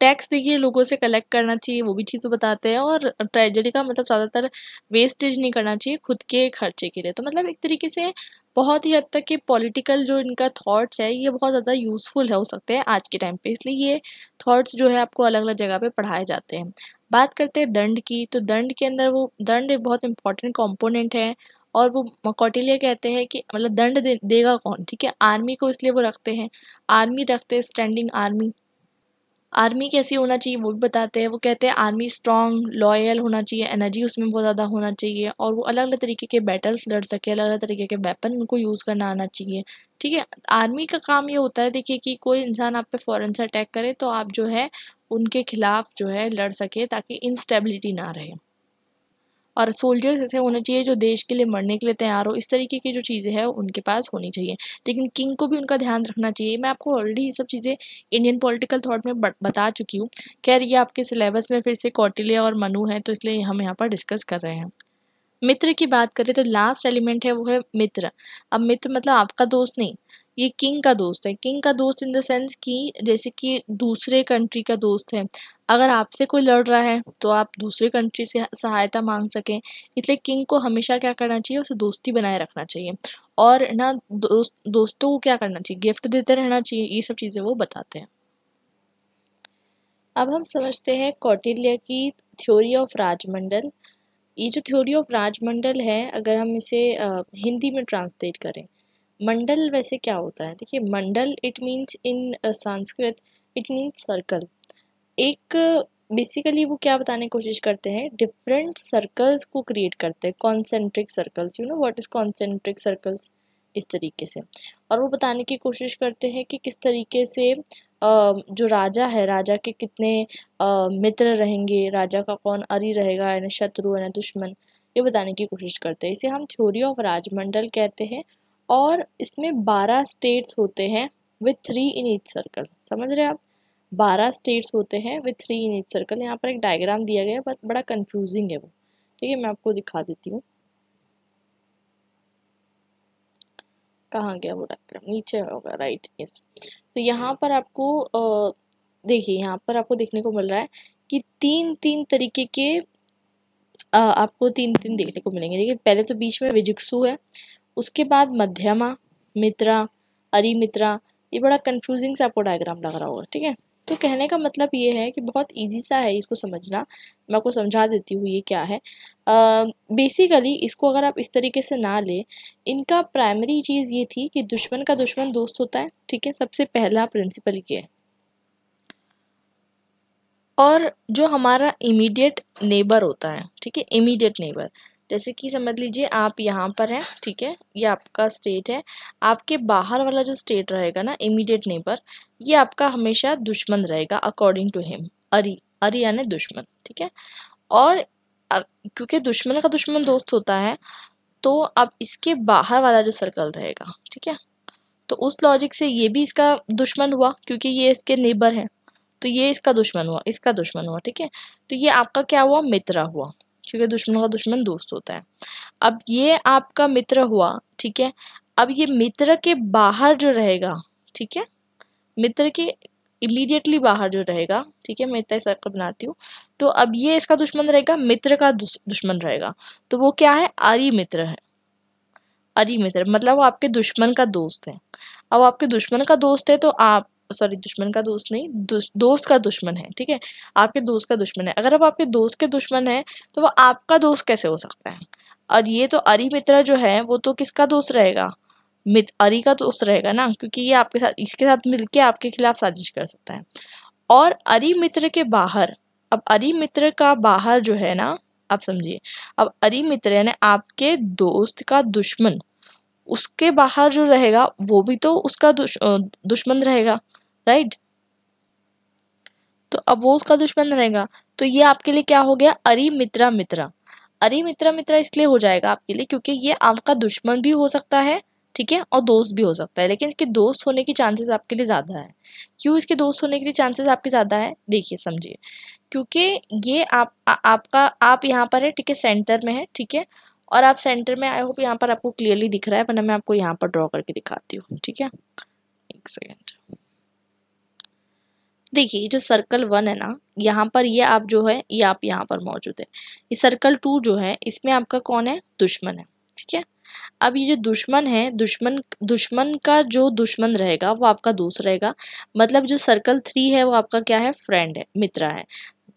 टैक्स देखिए लोगों से कलेक्ट करना चाहिए वो भी चीज़ बताते हैं और ट्रेजरी का मतलब ज़्यादातर वेस्टेज नहीं करना चाहिए खुद के खर्चे के लिए। तो मतलब एक तरीके से बहुत ही हद तक के पॉलिटिकल जो इनका थॉट्स है ये बहुत ज़्यादा यूज़फुल है हो सकते हैं आज के टाइम पे इसलिए ये थॉट्स जो है आपको अलग अलग जगह पे पढ़ाए जाते हैं। बात करते हैं दंड की तो दंड के अंदर वो दंड एक बहुत इंपॉर्टेंट कॉम्पोनेंट है और वो कौटिल्य कहते हैं कि मतलब दंड दे, देगा कौन? ठीक है आर्मी को इसलिए वो रखते हैं। आर्मी रखते हैं स्टैंडिंग आर्मी। आर्मी कैसी होना चाहिए वो भी बताते हैं। वो कहते हैं, आर्मी स्ट्रॉन्ग लॉयल होना चाहिए एनर्जी उसमें बहुत ज़्यादा होना चाहिए और वो अलग अलग तरीके के बैटल्स लड़ सके अलग अलग तरीके के वेपन उनको यूज़ करना आना चाहिए। ठीक है? आर्मी का काम ये होता है, देखिए कि कोई इंसान आप पे फ़ौरन से अटैक करे तो आप जो है, उनके खिलाफ जो है लड़ सके ताकि इंस्टेबिलिटी ना रहे। और सोल्जर्स ऐसे होने चाहिए जो देश के लिए मरने के लिए तैयार हो। इस तरीके की जो चीज़ें हैं, उनके पास होनी चाहिए। लेकिन किंग को भी उनका ध्यान रखना चाहिए। मैं आपको ऑलरेडी ये सब चीज़ें इंडियन पॉलिटिकल थॉट में बता चुकी हूँ। खैर, ये आपके सिलेबस में फिर से कौटिल्य और मनु है तो इसलिए हम यहाँ पर डिस्कस कर रहे हैं। मित्र की बात करें तो लास्ट एलिमेंट है, वो है मित्र। अब मित्र मतलब आपका दोस्त नहीं। ये किंग का दोस्त है। किंग का दोस्त इन द सेंस कि जैसे कि दूसरे कंट्री का दोस्त है। अगर आपसे कोई लड़ रहा है तो आप दूसरे कंट्री से सहायता मांग सकें। इसलिए किंग को हमेशा क्या करना चाहिए? उसे दोस्ती बनाए रखना चाहिए। और ना दोस्त, दोस्तों को क्या करना चाहिए? गिफ्ट देते रहना चाहिए। ये सब चीज़ें वो बताते हैं। अब हम समझते हैं कौटिल्य की थ्योरी ऑफ़ राजमंडल ये जो थ्योरी ऑफ़ राजमंडल है, अगर हम इसे हिंदी में ट्रांसलेट करें मंडल वैसे क्या होता है? देखिए, mandal it means in Sanskrit it means circle एक बेसिकली वो क्या बताने की कोशिश करते हैं? डिफरेंट सर्कल्स को क्रिएट करते हैं concentric circles you know what is concentric circles इस तरीके से। और वो बताने की कोशिश करते हैं कि किस तरीके से जो राजा है, राजा के कितने मित्र रहेंगे, राजा का कौन अरी रहेगा, यानी शत्रु यानी दुश्मन, ये बताने की कोशिश करते हैं। इसे हम थ्योरी ऑफ़ राजमंडल कहते हैं। और इसमें बारह स्टेट्स होते हैं with three in each circle समझ रहे हैं आप? बारह स्टेट्स होते हैं with three in each circle यहाँ पर एक डायग्राम दिया गया है बट बड़ा कंफ्यूजिंग है वो। ठीक है मैं आपको दिखा देती हूँ। कहाँ गया वो डायग्राम नीचे होगा राइट यस तो यहाँ पर आपको देखिए यहाँ पर आपको देखने को मिल रहा है कि तीन तीन तरीके के आ, आपको तीन तीन देखने को मिलेंगे। देखिए पहले तो बीच में विजिक्सू है उसके बाद मध्यमा, मित्रा, अरिमित्रा, ये बड़ा कंफ्यूजिंग सा आपको डायग्राम लग रहा होगा, ठीक है? तो कहने का मतलब ये है कि बहुत इजी सा है इसको समझना। मैं आपको समझा देती हूँ ये क्या है। बेसिकली इसको अगर आप इस तरीके से ना ले, इनका प्राइमरी चीज़ ये थी कि दुश्मन का दुश्मन दोस्त होता है, ठीक है? सबसे पहला प्रिंसिपल ये है। और जो हमारा इमीडिएट नेबर होता है, ठीक है? इमीडिएट नेबर जैसे कि समझ लीजिए आप यहाँ पर हैं, ठीक है? ये आपका स्टेट है। आपके बाहर वाला जो स्टेट रहेगा ना इमीडिएट नेबर ये आपका हमेशा दुश्मन रहेगा अकॉर्डिंग टू हिम अरी अरी यानी दुश्मन, ठीक है? और क्योंकि दुश्मन का दुश्मन दोस्त होता है तो अब इसके बाहर वाला जो सर्कल रहेगा, ठीक है? तो उस लॉजिक से ये भी इसका दुश्मन हुआ, क्योंकि ये इसके नेबर है तो ये इसका दुश्मन हुआ, इसका दुश्मन हुआ, ठीक है? तो ये आपका क्या हुआ? मित्रा हुआ। क्योंकि दुश्मन का दुश्मन दोस्त होता है। अब ये आपका मित्र हुआ, ठीक है? अब ये मित्र के बाहर जो रहेगा, ठीक है? मित्र के इमीडिएटली बाहर जो रहेगा, ठीक है? मैं इतना सर्कल बनाती हूँ। तो अब ये इसका दुश्मन रहेगा, मित्र का दुश्मन रहेगा। तो वो क्या है? आरी मित्र है। अरी मित्र मतलब वो आपके दुश्मन का दोस्त है। अब आपके दुश्मन का दोस्त है तो आप सॉरी दुश्मन का दोस्त नहीं दोस्त का दुश्मन है ठीक है? आपके दोस्त का दुश्मन है। अगर अब आपके दोस्त के दुश्मन है तो वो आपका दोस्त कैसे हो सकता है? और ये तो अरी मित्र जो है वो तो किसका दोस्त रहेगा? मित अरी का दोस्त रहेगा ना? क्योंकि ये आपके साथ इसके साथ मिलके आपके खिलाफ साजिश कर सकता है। और अरी मित्र के बाहर अब अरी मित्र का बाहर जो है ना आप समझिए अब अरी मित्र यानी आपके दोस्त का दुश्मन उसके बाहर जो रहेगा वो भी तो उसका दुश, दुश्मन रहेगा। राइट? तो अब वो उसका दुश्मन रहेगा। तो ये आपके लिए क्या हो गया? अरि मित्रा मित्रा। अरि मित्रा मित्रा इसलिए हो जाएगा आपके लिए क्योंकि ये आपका दुश्मन भी हो सकता है ठीक है? और दोस्त भी हो सकता है। लेकिन इसके दोस्त होने की चांसेस आपके लिए ज़्यादा है। क्यों इसके दोस्त होने के लिए चांसेस आपके ज़्यादा है? देखिए समझिए। क्योंकि ये आप आ, आपका आप यहाँ पर है ठीक है? सेंटर में है ठीक है? और आप सेंटर में आई होप यहाँ पर आपको क्लियरली दिख रहा है वरना मैं आपको यहाँ पर ड्रॉ करके दिखाती हूँ ठीक है? एक सेकेंड देखिए जो सर्कल वन है ना, यहाँ पर ये आप जो है, ये आप यहाँ पर मौजूद है। ये सर्कल टू जो है, इसमें आपका कौन है? दुश्मन है, ठीक है? अब ये जो दुश्मन है, दुश्मन दुश्मन का जो दुश्मन रहेगा, वो आपका दोस्त रहेगा। मतलब जो सर्कल थ्री है, वो आपका क्या है? फ्रेंड है, मित्र है।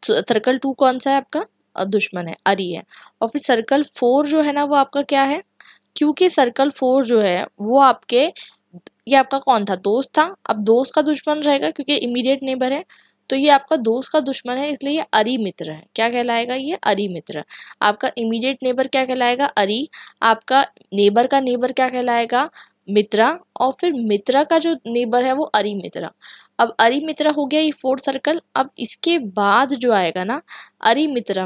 सर्कल टू कौन सा है आपका? दुश्मन है, अरी है। और फिर सर्कल फोर जो है ना, वो आपका क्या है? क्योंकि सर्कल फोर जो है, वो आपके ये आपका कौन था? दोस्त था? अब दोस्त का दुश्मन रहेगा क्योंकि इमीडिएट नेबर है तो ये आपका दोस्त का दुश्मन है, इसलिए ये अरी मित्र है। क्या कहलाएगा ये? अरी मित्र। आपका इमीडिएट नेबर क्या कहलाएगा? अरी। आपका नेबर का नेबर क्या कहलाएगा? मित्रा। और फिर मित्रा का जो नेबर है, वो अरी मित्रा। अब अरि मित्रा हो गया ये फोर्थ सर्कल। अब इसके बाद जो आएगा ना, अरि मित्रा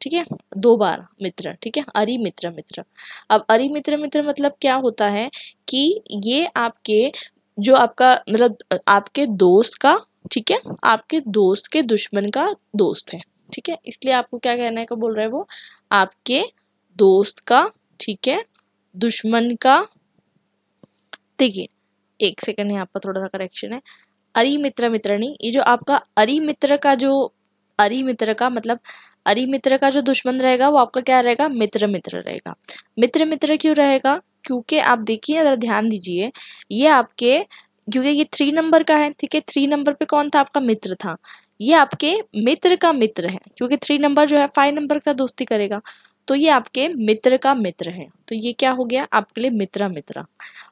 ठीक है? दो बार मित्र, ठीक है? अरि मित्र अब अरि मित्र मित्र मतलब क्या होता है कि ये आपके, जो आपका मतलब आपके दोस्त का, ठीक है? आपके दोस्त के दुश्मन का दोस्त है, ठीक है? इसलिए आपको क्या कहने का बोल रहे हैं वो? आपके दोस्त का, ठीक है? दुश्मन का, देखिए, एक सेकंड, यहाँ पर थोड़ा सा करेक्शन है। अरि मित्र मित्रणी ये जो आपका अरि मित्र का जो अरि मित्र का मतलब अरि मित्र का जो दुश्मन रहेगा, वो आपका क्या रहेगा? मित्र मित्र रहेगा। मित्र मित्र क्यों रहेगा? क्योंकि आप देखिए अगर ध्यान दीजिए, ये आपके, क्योंकि ये थ्री नंबर का है, ठीक है? थ्री नंबर पे कौन था? आपका मित्र था। ये आपके मित्र का मित्र है, क्योंकि थ्री नंबर जो है फाइव नंबर का दोस्ती करेगा। तो ये आपके मित्र का मित्र है। तो ये क्या हो गया? आपके लिए मित्रा मित्रा।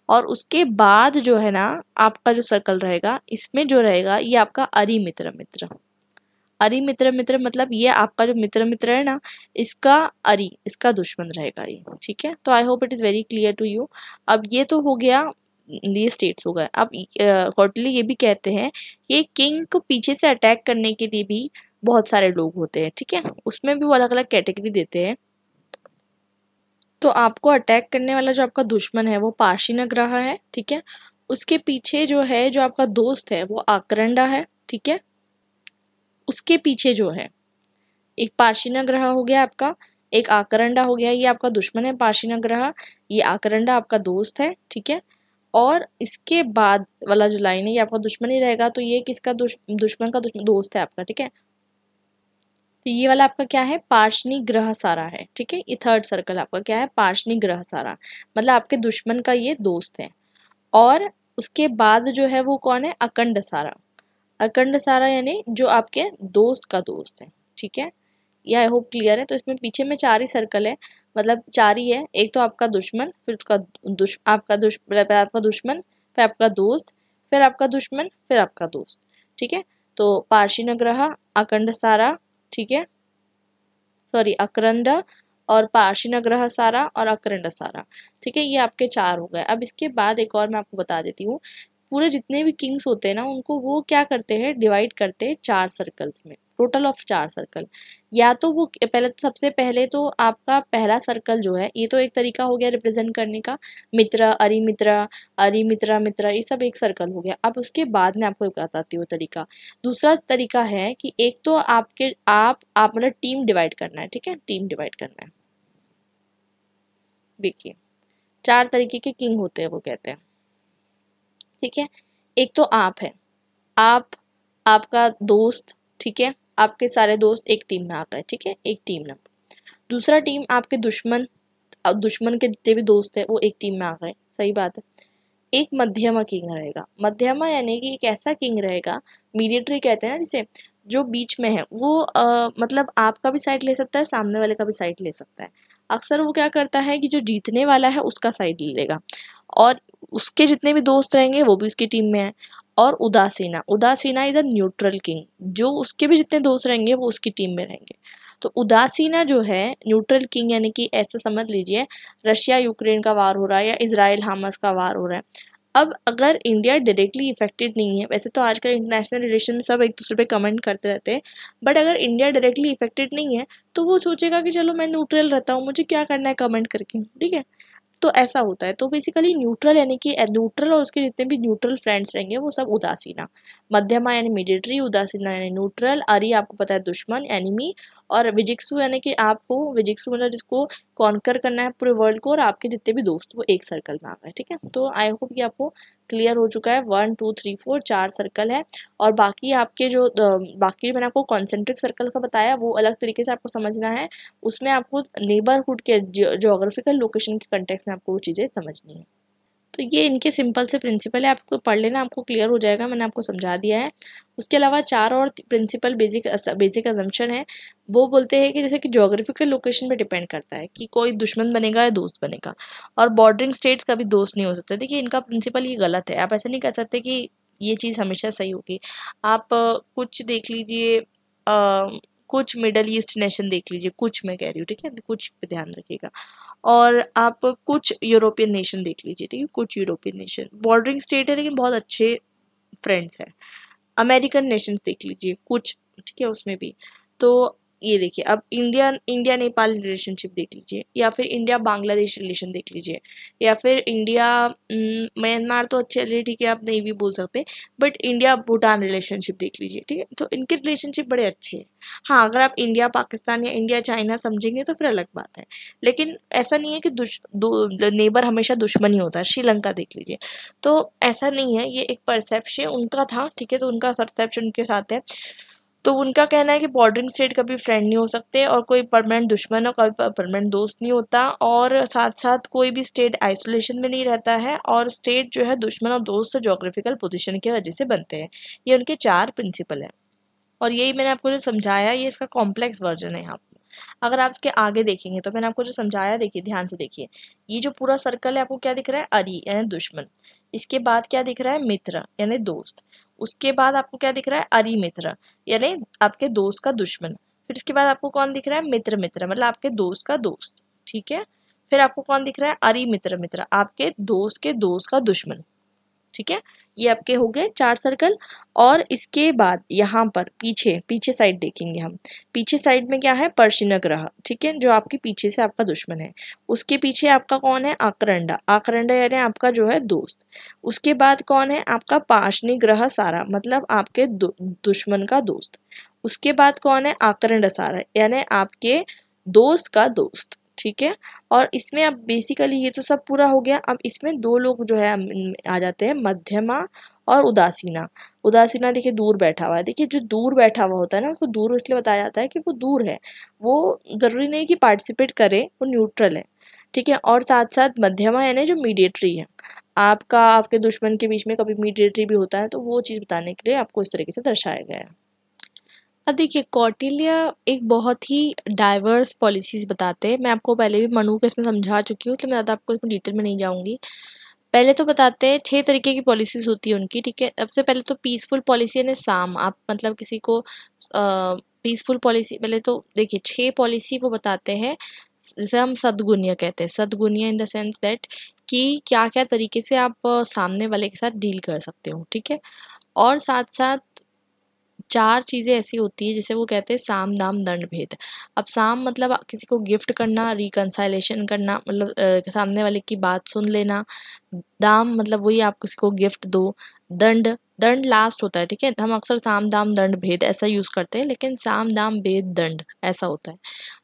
और उसके बाद जो है ना, आपका जो सर्कल रहेगा, इसमें जो रहेगा, ये आपका अरि मित्र मित्र। अरि मित्र मित्र मतलब ये आपका जो मित्र मित्र है ना, इसका अरि, इसका दुश्मन रहेगा ये, ठीक है? तो I hope it is very clear to you अब ये तो हो गया, ये स्टेट्स हो गए। अब कॉटली ये भी कहते हैं, ये किंग को पीछे से अटैक करने के लिए भी बहुत सारे लोग होते हैं, ठीक है? उसमें भी वो अलग अलग कैटेगरी देते हैं। तो आपको अटैक करने वाला जो आपका दुश्मन है वो पार्शिना ग्रह है ठीक है? उसके पीछे जो है जो आपका दोस्त है वो आकरंडा है ठीक है? उसके पीछे जो है एक पार्शिना ग्रह हो गया आपका एक आकरंडा हो गया ये आपका दुश्मन है पार्शिना ग्रह ये आकरंडा आपका दोस्त है ठीक है? और इसके बाद वाला जो लाइन है ये आपका दुश्मन ही रहेगा तो ये किसका दुश, दुश्मन का दुश्मन दोस्त है आपका ठीक है? तो ये वाला आपका क्या है? पार्शनी ग्रह सारा है, ठीक है? ये थर्ड सर्कल आपका क्या है? पार्शनी ग्रह सारा। मतलब आपके दुश्मन का ये दोस्त है। और उसके बाद जो है वो कौन है? अखंड सारा। अखंड सारा यानी जो आपके दोस्त का दोस्त है, ठीक है? ये आई होप क्लियर है। तो इसमें पीछे में चार ही सर्कल है। मतलब चार ही है। एक तो आपका दुश्मन, फिर उसका दुश, आपका दुश आपका दुश्मन, फिर आपका दोस्त, फिर आपका दुश्मन, फिर आपका दोस्त, ठीक है? तो पार्शी नग्रह अखंड सारा ठीक है? सॉरी अक्रंड और पार्शिन ग्रह सारा और अकरंड सारा ठीक है, ये आपके चार हो गए। अब इसके बाद एक और मैं आपको बता देती हूँ। पूरे जितने भी किंग्स होते हैं ना, उनको वो क्या करते हैं? डिवाइड करते हैं चार सर्कल्स में। टोटल ऑफ़ चार सर्कल या तो वो पहले तो सबसे पहले तो आपका पहला सर्कल जो है, ये तो एक तरीका हो गया रिप्रेजेंट करने का. मित्र अरि मित्र अरि मित्रा, ये सब एक सर्कल हो गया. अब उसके बाद में आपको बताती हूँ तरीका. दूसरा तरीका है कि एक तो आपके, आप आप मतलब टीम डिवाइड करना है, ठीक है? टीम डिवाइड करना है. देखिए, चार तरीके के किंग होते हैं, वो कहते हैं. ठीक है? एक तो आप है. आप, आपका दोस्त, ठीक है? आपके सारे दोस्त एक टीम में आ गए ठीक है? एक टीम नंबर दूसरा टीम आपके दुश्मन दुश्मन के जितने भी दोस्त है वो एक टीम में आ गए। सही बात है। एक मध्यमा किंग रहेगा। मध्यमा यानी कि एक ऐसा किंग रहेगा मीडिएटरी कहते हैं ना जिसे जो बीच में है। वो आ, मतलब आपका भी साइड ले सकता है सामने वाले का भी साइड ले सकता है। अक्सर वो क्या करता है कि जो जीतने वाला है उसका साइड ले लेगा। और उसके जितने भी दोस्त रहेंगे वो भी उसकी टीम में है। और Udasina. Udasina is a neutral king जो उसके भी जितने दोस्त रहेंगे, वो उसकी टीम में रहेंगे। तो उदासीना जो है न्यूट्रल किंग यानी कि ऐसा समझ लीजिए, रशिया यूक्रेन का वार हो रहा है या इसराइल हामस का वार हो रहा है। अब अगर इंडिया डायरेक्टली इफेक्टेड नहीं है, वैसे तो आजकल इंटरनेशनल रिलेशन सब एक दूसरे पे कमेंट करते रहते हैं बट अगर इंडिया डायरेक्टली इफेक्टेड नहीं है तो वो सोचेगा कि चलो मैं न्यूट्रल रहता हूँ, मुझे क्या करना है कमेंट करके, ठीक है? तो ऐसा होता है। तो बेसिकली न्यूट्रल यानी कि न्यूट्रल और उसके जितने भी न्यूट्रल फ्रेंड्स रहेंगे, वो सब उदासीना मध्यमा यानी मिडिट्री उदासीना यानी न्यूट्रल अरी आपको पता है दुश्मन एनिमी और विजिक्सु यानी कि आपको विजिक्सु मतलब जिसको कॉन्कर करना है पूरे वर्ल्ड को और आपके जितने भी दोस्त, वो एक सर्कल में आ गए, ठीक है? तो आई होप कि आपको क्लियर हो चुका है। वन टू थ्री फोर चार सर्कल है और बाकी आपके जो बाकी मैंने आपको कॉन्सेंट्रिक सर्कल का बताया, वो अलग तरीके से आपको समझना है। उसमें आपको नेबरहुड के जोग्राफिकल लोकेशन के कंटेक्स में आपको वो चीज़ें समझनी है। तो ये इनके सिंपल से प्रिंसिपल है आपको पढ़ लेना, आपको क्लियर हो जाएगा, मैंने आपको समझा दिया है। उसके अलावा चार और प्रिंसिपल बेसिक बेसिक अजम्पन है। वो बोलते हैं कि जैसे कि जोग्राफिकल लोकेशन पे डिपेंड करता है कि कोई दुश्मन बनेगा या दोस्त बनेगा। और बॉर्डरिंग स्टेट्स का भी दोस्त नहीं हो सकता। देखिए, इनका प्रिंसिपल ये गलत है। आप ऐसा नहीं कह सकते कि ये चीज़ हमेशा सही होगी। आप कुछ देख लीजिए कुछ मिडल ईस्ट नेशन देख लीजिए, कुछ मैं कह रही हूँ, ठीक है? कुछ पे ध्यान रखिएगा। और आप कुछ यूरोपियन नेशन देख लीजिए, ठीक है? कुछ यूरोपियन नेशन बॉर्डरिंग स्टेट है, लेकिन बहुत अच्छे फ्रेंड्स हैं। अमेरिकन नेशंस देख लीजिए, कुछ, ठीक है, उसमें भी। तो ये देखिए, अब इंडिया इंडिया नेपाल रिलेशनशिप देख लीजिए, या फिर इंडिया बांग्लादेश रिलेशन देख लीजिए, या फिर इंडिया म्यांमार तो अच्छे ठीक है, आप नहीं भी बोल सकते बट इंडिया भूटान रिलेशनशिप देख लीजिए, ठीक है? तो इनके रिलेशनशिप बड़े अच्छे हैं। हाँ अगर आप इंडिया, पाकिस्तान या इंडिया, चाइना समझेंगे तो फिर अलग बात है, लेकिन ऐसा नहीं है कि दुश नेबर हमेशा दुश्मन ही होता है, श्रीलंका देख लीजिए। तो ऐसा नहीं है, ये एक परसेप्शन उनका था, ठीक है तो उनका परसेप्शन उनके साथ है। तो उनका कहना है कि बॉर्डरिंग स्टेट कभी फ्रेंड नहीं हो सकते और कोई परमानेंट दुश्मन और कभी परमानेंट दोस्त नहीं होता और साथ साथ कोई भी स्टेट आइसोलेशन में नहीं रहता है और स्टेट जो है दुश्मन और दोस्त जोग्राफिकल पोजिशन की वजह से बनते हैं। ये उनके चार प्रिंसिपल हैं। और यही मैंने आपको जो समझाया, ये इसका कॉम्प्लेक्स वर्जन है यहाँ अगर आप इसके आगे देखेंगे तो मैंने आपको जो समझाया, देखिए, ध्यान से देखिए। ये जो पूरा सर्कल है, आपको क्या दिख रहा है? अरी, यानी दुश्मन। इसके बाद क्या दिख रहा है? मित्र, यानी दोस्त। उसके बाद आपको क्या दिख रहा है? अरी मित्र यानी आपके दोस्त का दुश्मन। फिर इसके बाद आपको कौन दिख रहा है? मित्र मित्र मतलब आपके दोस्त का दोस्त। ठीक है? फिर आपको कौन दिख रहा है? अरी मित्र मित्र आपके दोस्त के दोस्त का दुश्मन। ठीक है? ये आपके हो गए चार सर्कल और इसके बाद यहाँ पर पीछे पीछे साइड देखेंगे हम। पीछे साइड में क्या है? पर्शिन ग्रह ठीक है? जो आपके पीछे से आपका दुश्मन है। उसके पीछे आपका कौन है? आकरंडा। आकरंडा यानी आपका जो है दोस्त। उसके बाद कौन है? आपका पाशनी ग्रह सारा मतलब आपके दुश्मन का दोस्त। उसके बाद कौन है? आकरंड सारा, यानी आपके दोस्त का दोस्त। ठीक है? और इसमें अब बेसिकली ये तो सब पूरा हो गया। अब इसमें दो लोग जो है आ जाते हैं, मध्यमा और उदासीना। उदासीना देखिए दूर बैठा हुआ है। देखिए जो दूर बैठा हुआ होता है ना, उसको दूर इसलिए बताया जाता है कि वो दूर है। वो ज़रूरी नहीं कि पार्टिसिपेट करे, वो न्यूट्रल है। ठीक है? और साथ साथ मध्यमा यानी जो मीडिएटरी है। आपका, आपके दुश्मन के बीच में कभी मीडिएटरी भी होता है तो वो चीज़ बताने के लिए आपको इस तरीके से दर्शाया गया है। अब देखिए, कौटिल्य एक बहुत ही डाइवर्स पॉलिसीज़ बताते हैं। मैं आपको पहले भी मनु के इसमें समझा चुकी हूँ, इसलिए मैं ज़्यादा आपको इसमें डिटेल में नहीं जाऊँगी। पहले तो बताते हैं छः तरीके की पॉलिसीज़ होती है उनकी, ठीक है? सबसे पहले तो पीसफुल पॉलिसी यानी साम। आप मतलब किसी को पीसफुल पॉलिसी पहले तो देखिए छः पॉलिसी वो बताते हैं, जैसे हम सदगुनिया कहते हैं। Shadgunya in the sense that कि क्या क्या तरीके से आप सामने वाले के साथ डील कर सकते हो, ठीक है? और साथ साथ चार चीज़ें ऐसी होती है, जिसे वो कहते हैं साम दाम दंड भेद। अब साम मतलब किसी को गिफ्ट करना रिकनसाइलेशन करना मतलब सामने वाले की बात सुन लेना। दाम मतलब वही आप किसी को गिफ्ट दो। दंड दंड लास्ट होता है, ठीक है? हम अक्सर साम, दाम, दंड, भेद ऐसा यूज़ करते हैं, लेकिन साम, दाम, भेद, दंड ऐसा होता है।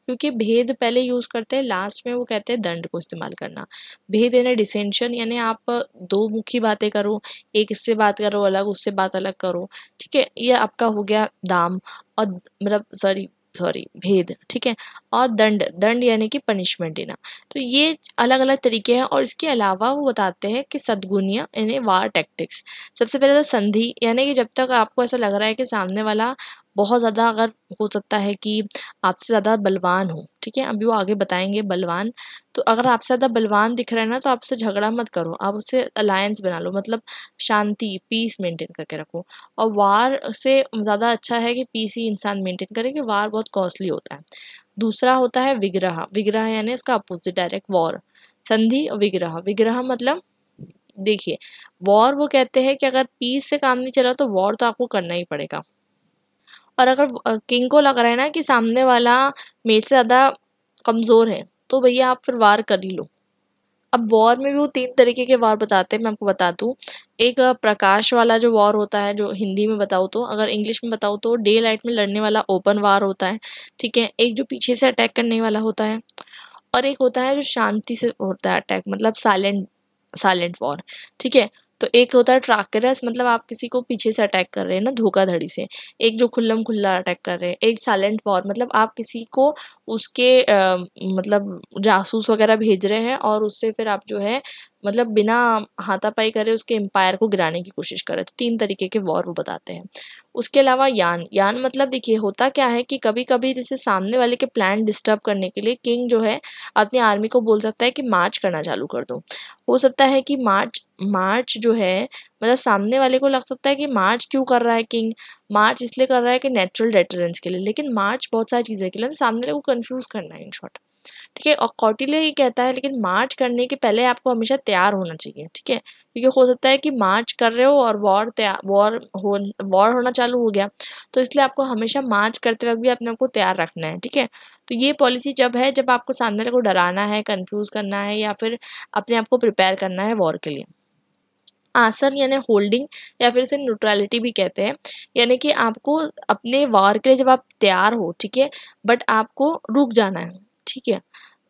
क्योंकि भेद पहले यूज़ करते हैं लास्ट में वो कहते हैं दंड को इस्तेमाल करना। भेद यानी डिसेंशन यानी आप दो मुखी बातें करो, एक इससे बात करो, अलग उससे बात अलग करो, ठीक है? ये आपका हो गया दाम, और मतलब सॉरी सॉरी, भेद, ठीक है? और दंड दंड यानी कि पनिशमेंट देना। तो ये अलग अलग तरीके हैं और इसके अलावा वो बताते हैं कि सदगुनिया यानी वार टैक्टिक्स सबसे पहले तो संधि, यानी कि जब तक आपको ऐसा लग रहा है कि सामने वाला बहुत ज़्यादा अगर हो सकता है कि आपसे ज़्यादा बलवान हो, ठीक है? अभी वो आगे बताएँगे, बलवान। तो अगर आपसे ज़्यादा बलवान दिख रहा है ना तो आपसे झगड़ा मत करो। आप उससे अलायंस बना लो मतलब शांति पीस मेंटेन करके रखो। और वार से ज़्यादा अच्छा है कि पीस ही इंसान मेंटेन करे कि वार बहुत कॉस्टली होता है। दूसरा होता है विग्रह। विग्रह यानी इसका अपोजिट डायरेक्ट वॉर संधि विग्रह। विग्रह मतलब देखिए वॉर वो कहते हैं कि अगर पीस से काम नहीं चला तो वॉर तो आपको करना ही पड़ेगा। और अगर किंग को लग रहा है ना कि सामने वाला मेरे से ज़्यादा कमज़ोर है तो भैया आप फिर वार कर ही लो। अब वॉर में भी वो तीन तरीके के वॉर बताते हैं, मैं आपको बता दूँ। एक प्रकाश वाला जो वॉर होता है, जो हिंदी में बताऊँ तो अगर इंग्लिश में बताऊँ तो डे लाइट में लड़ने वाला ओपन वार होता है, ठीक है? एक जो पीछे से अटैक करने वाला होता है, और एक होता है जो शांति से होता है अटैक मतलब साइलेंट साइलेंट वॉर, ठीक है? तो एक होता है ट्राकरस मतलब आप किसी को पीछे से अटैक कर रहे हैं ना धोखाधड़ी से। एक जो खुल्लम खुल्ला अटैक कर रहे हैं एक साइलेंट वॉर मतलब आप किसी को उसके आ, मतलब जासूस वगैरह भेज रहे हैं और उससे फिर आप जो है मतलब बिना हाथापाई करे उसके एम्पायर को गिराने की कोशिश करे तो तीन तरीके के वॉर वो बताते हैं। उसके अलावा यान। यान मतलब देखिए, होता क्या है कि कभी कभी जैसे सामने वाले के प्लान डिस्टर्ब करने के लिए किंग जो है, अपनी आर्मी को बोल सकता है कि मार्च करना चालू कर दो। हो सकता है कि मार्च मार्च जो है मतलब सामने वाले को लग सकता है कि मार्च क्यों कर रहा है किंग मार्च इसलिए कर रहा है कि नेचुरल डेटरेंस के लिए। लेकिन मार्च बहुत सारी चीज़ें के लिए सामने वाले को कन्फ्यूज़ करना है इन शॉर्ट ठीक है, और कौटिल्य ये कहता है, लेकिन मार्च करने के पहले आपको हमेशा तैयार होना चाहिए, ठीक है? क्योंकि हो सकता है कि मार्च कर रहे हो और वॉर तैयार वॉर हो, वॉर होना चालू हो गया तो इसलिए आपको हमेशा मार्च करते वक्त भी अपने आप को तैयार रखना है, ठीक है? तो ये पॉलिसी जब है, जब आपको सामने को डराना है कन्फ्यूज़ करना है या फिर अपने आप को प्रिपेयर करना है वॉर के लिए। आसन यानी होल्डिंग या फिर इसे न्यूट्रलिटी भी कहते हैं, यानी कि आपको अपने वार के लिए जब आप तैयार हो, ठीक है, बट आपको रुक जाना है ठीक है।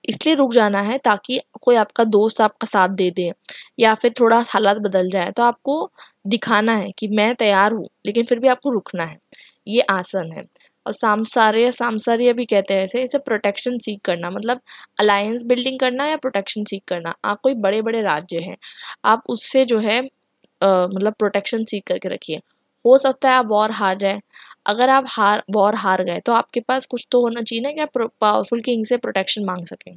इसलिए रुक जाना है ताकि कोई आपका दोस्त आपका साथ दे दे या फिर थोड़ा हालात बदल जाए। तो आपको दिखाना है कि मैं तैयार हूँ लेकिन फिर भी आपको रुकना है। ये आसन है। और सामसार्य सामसार्य भी कहते हैं ऐसे इसे प्रोटेक्शन सीख करना। मतलब अलायंस बिल्डिंग करना या प्रोटेक्शन सीख करना। आप कोई बड़े बड़े राज्य हैं आप उससे जो है आ, मतलब प्रोटेक्शन सीख करके रखिए। हो सकता है आप वॉर हार जाए। अगर आप हार, वॉर हार गए तो आपके पास कुछ तो होना चाहिए ना कि आप पावरफुल किंग से प्रोटेक्शन मांग सकें।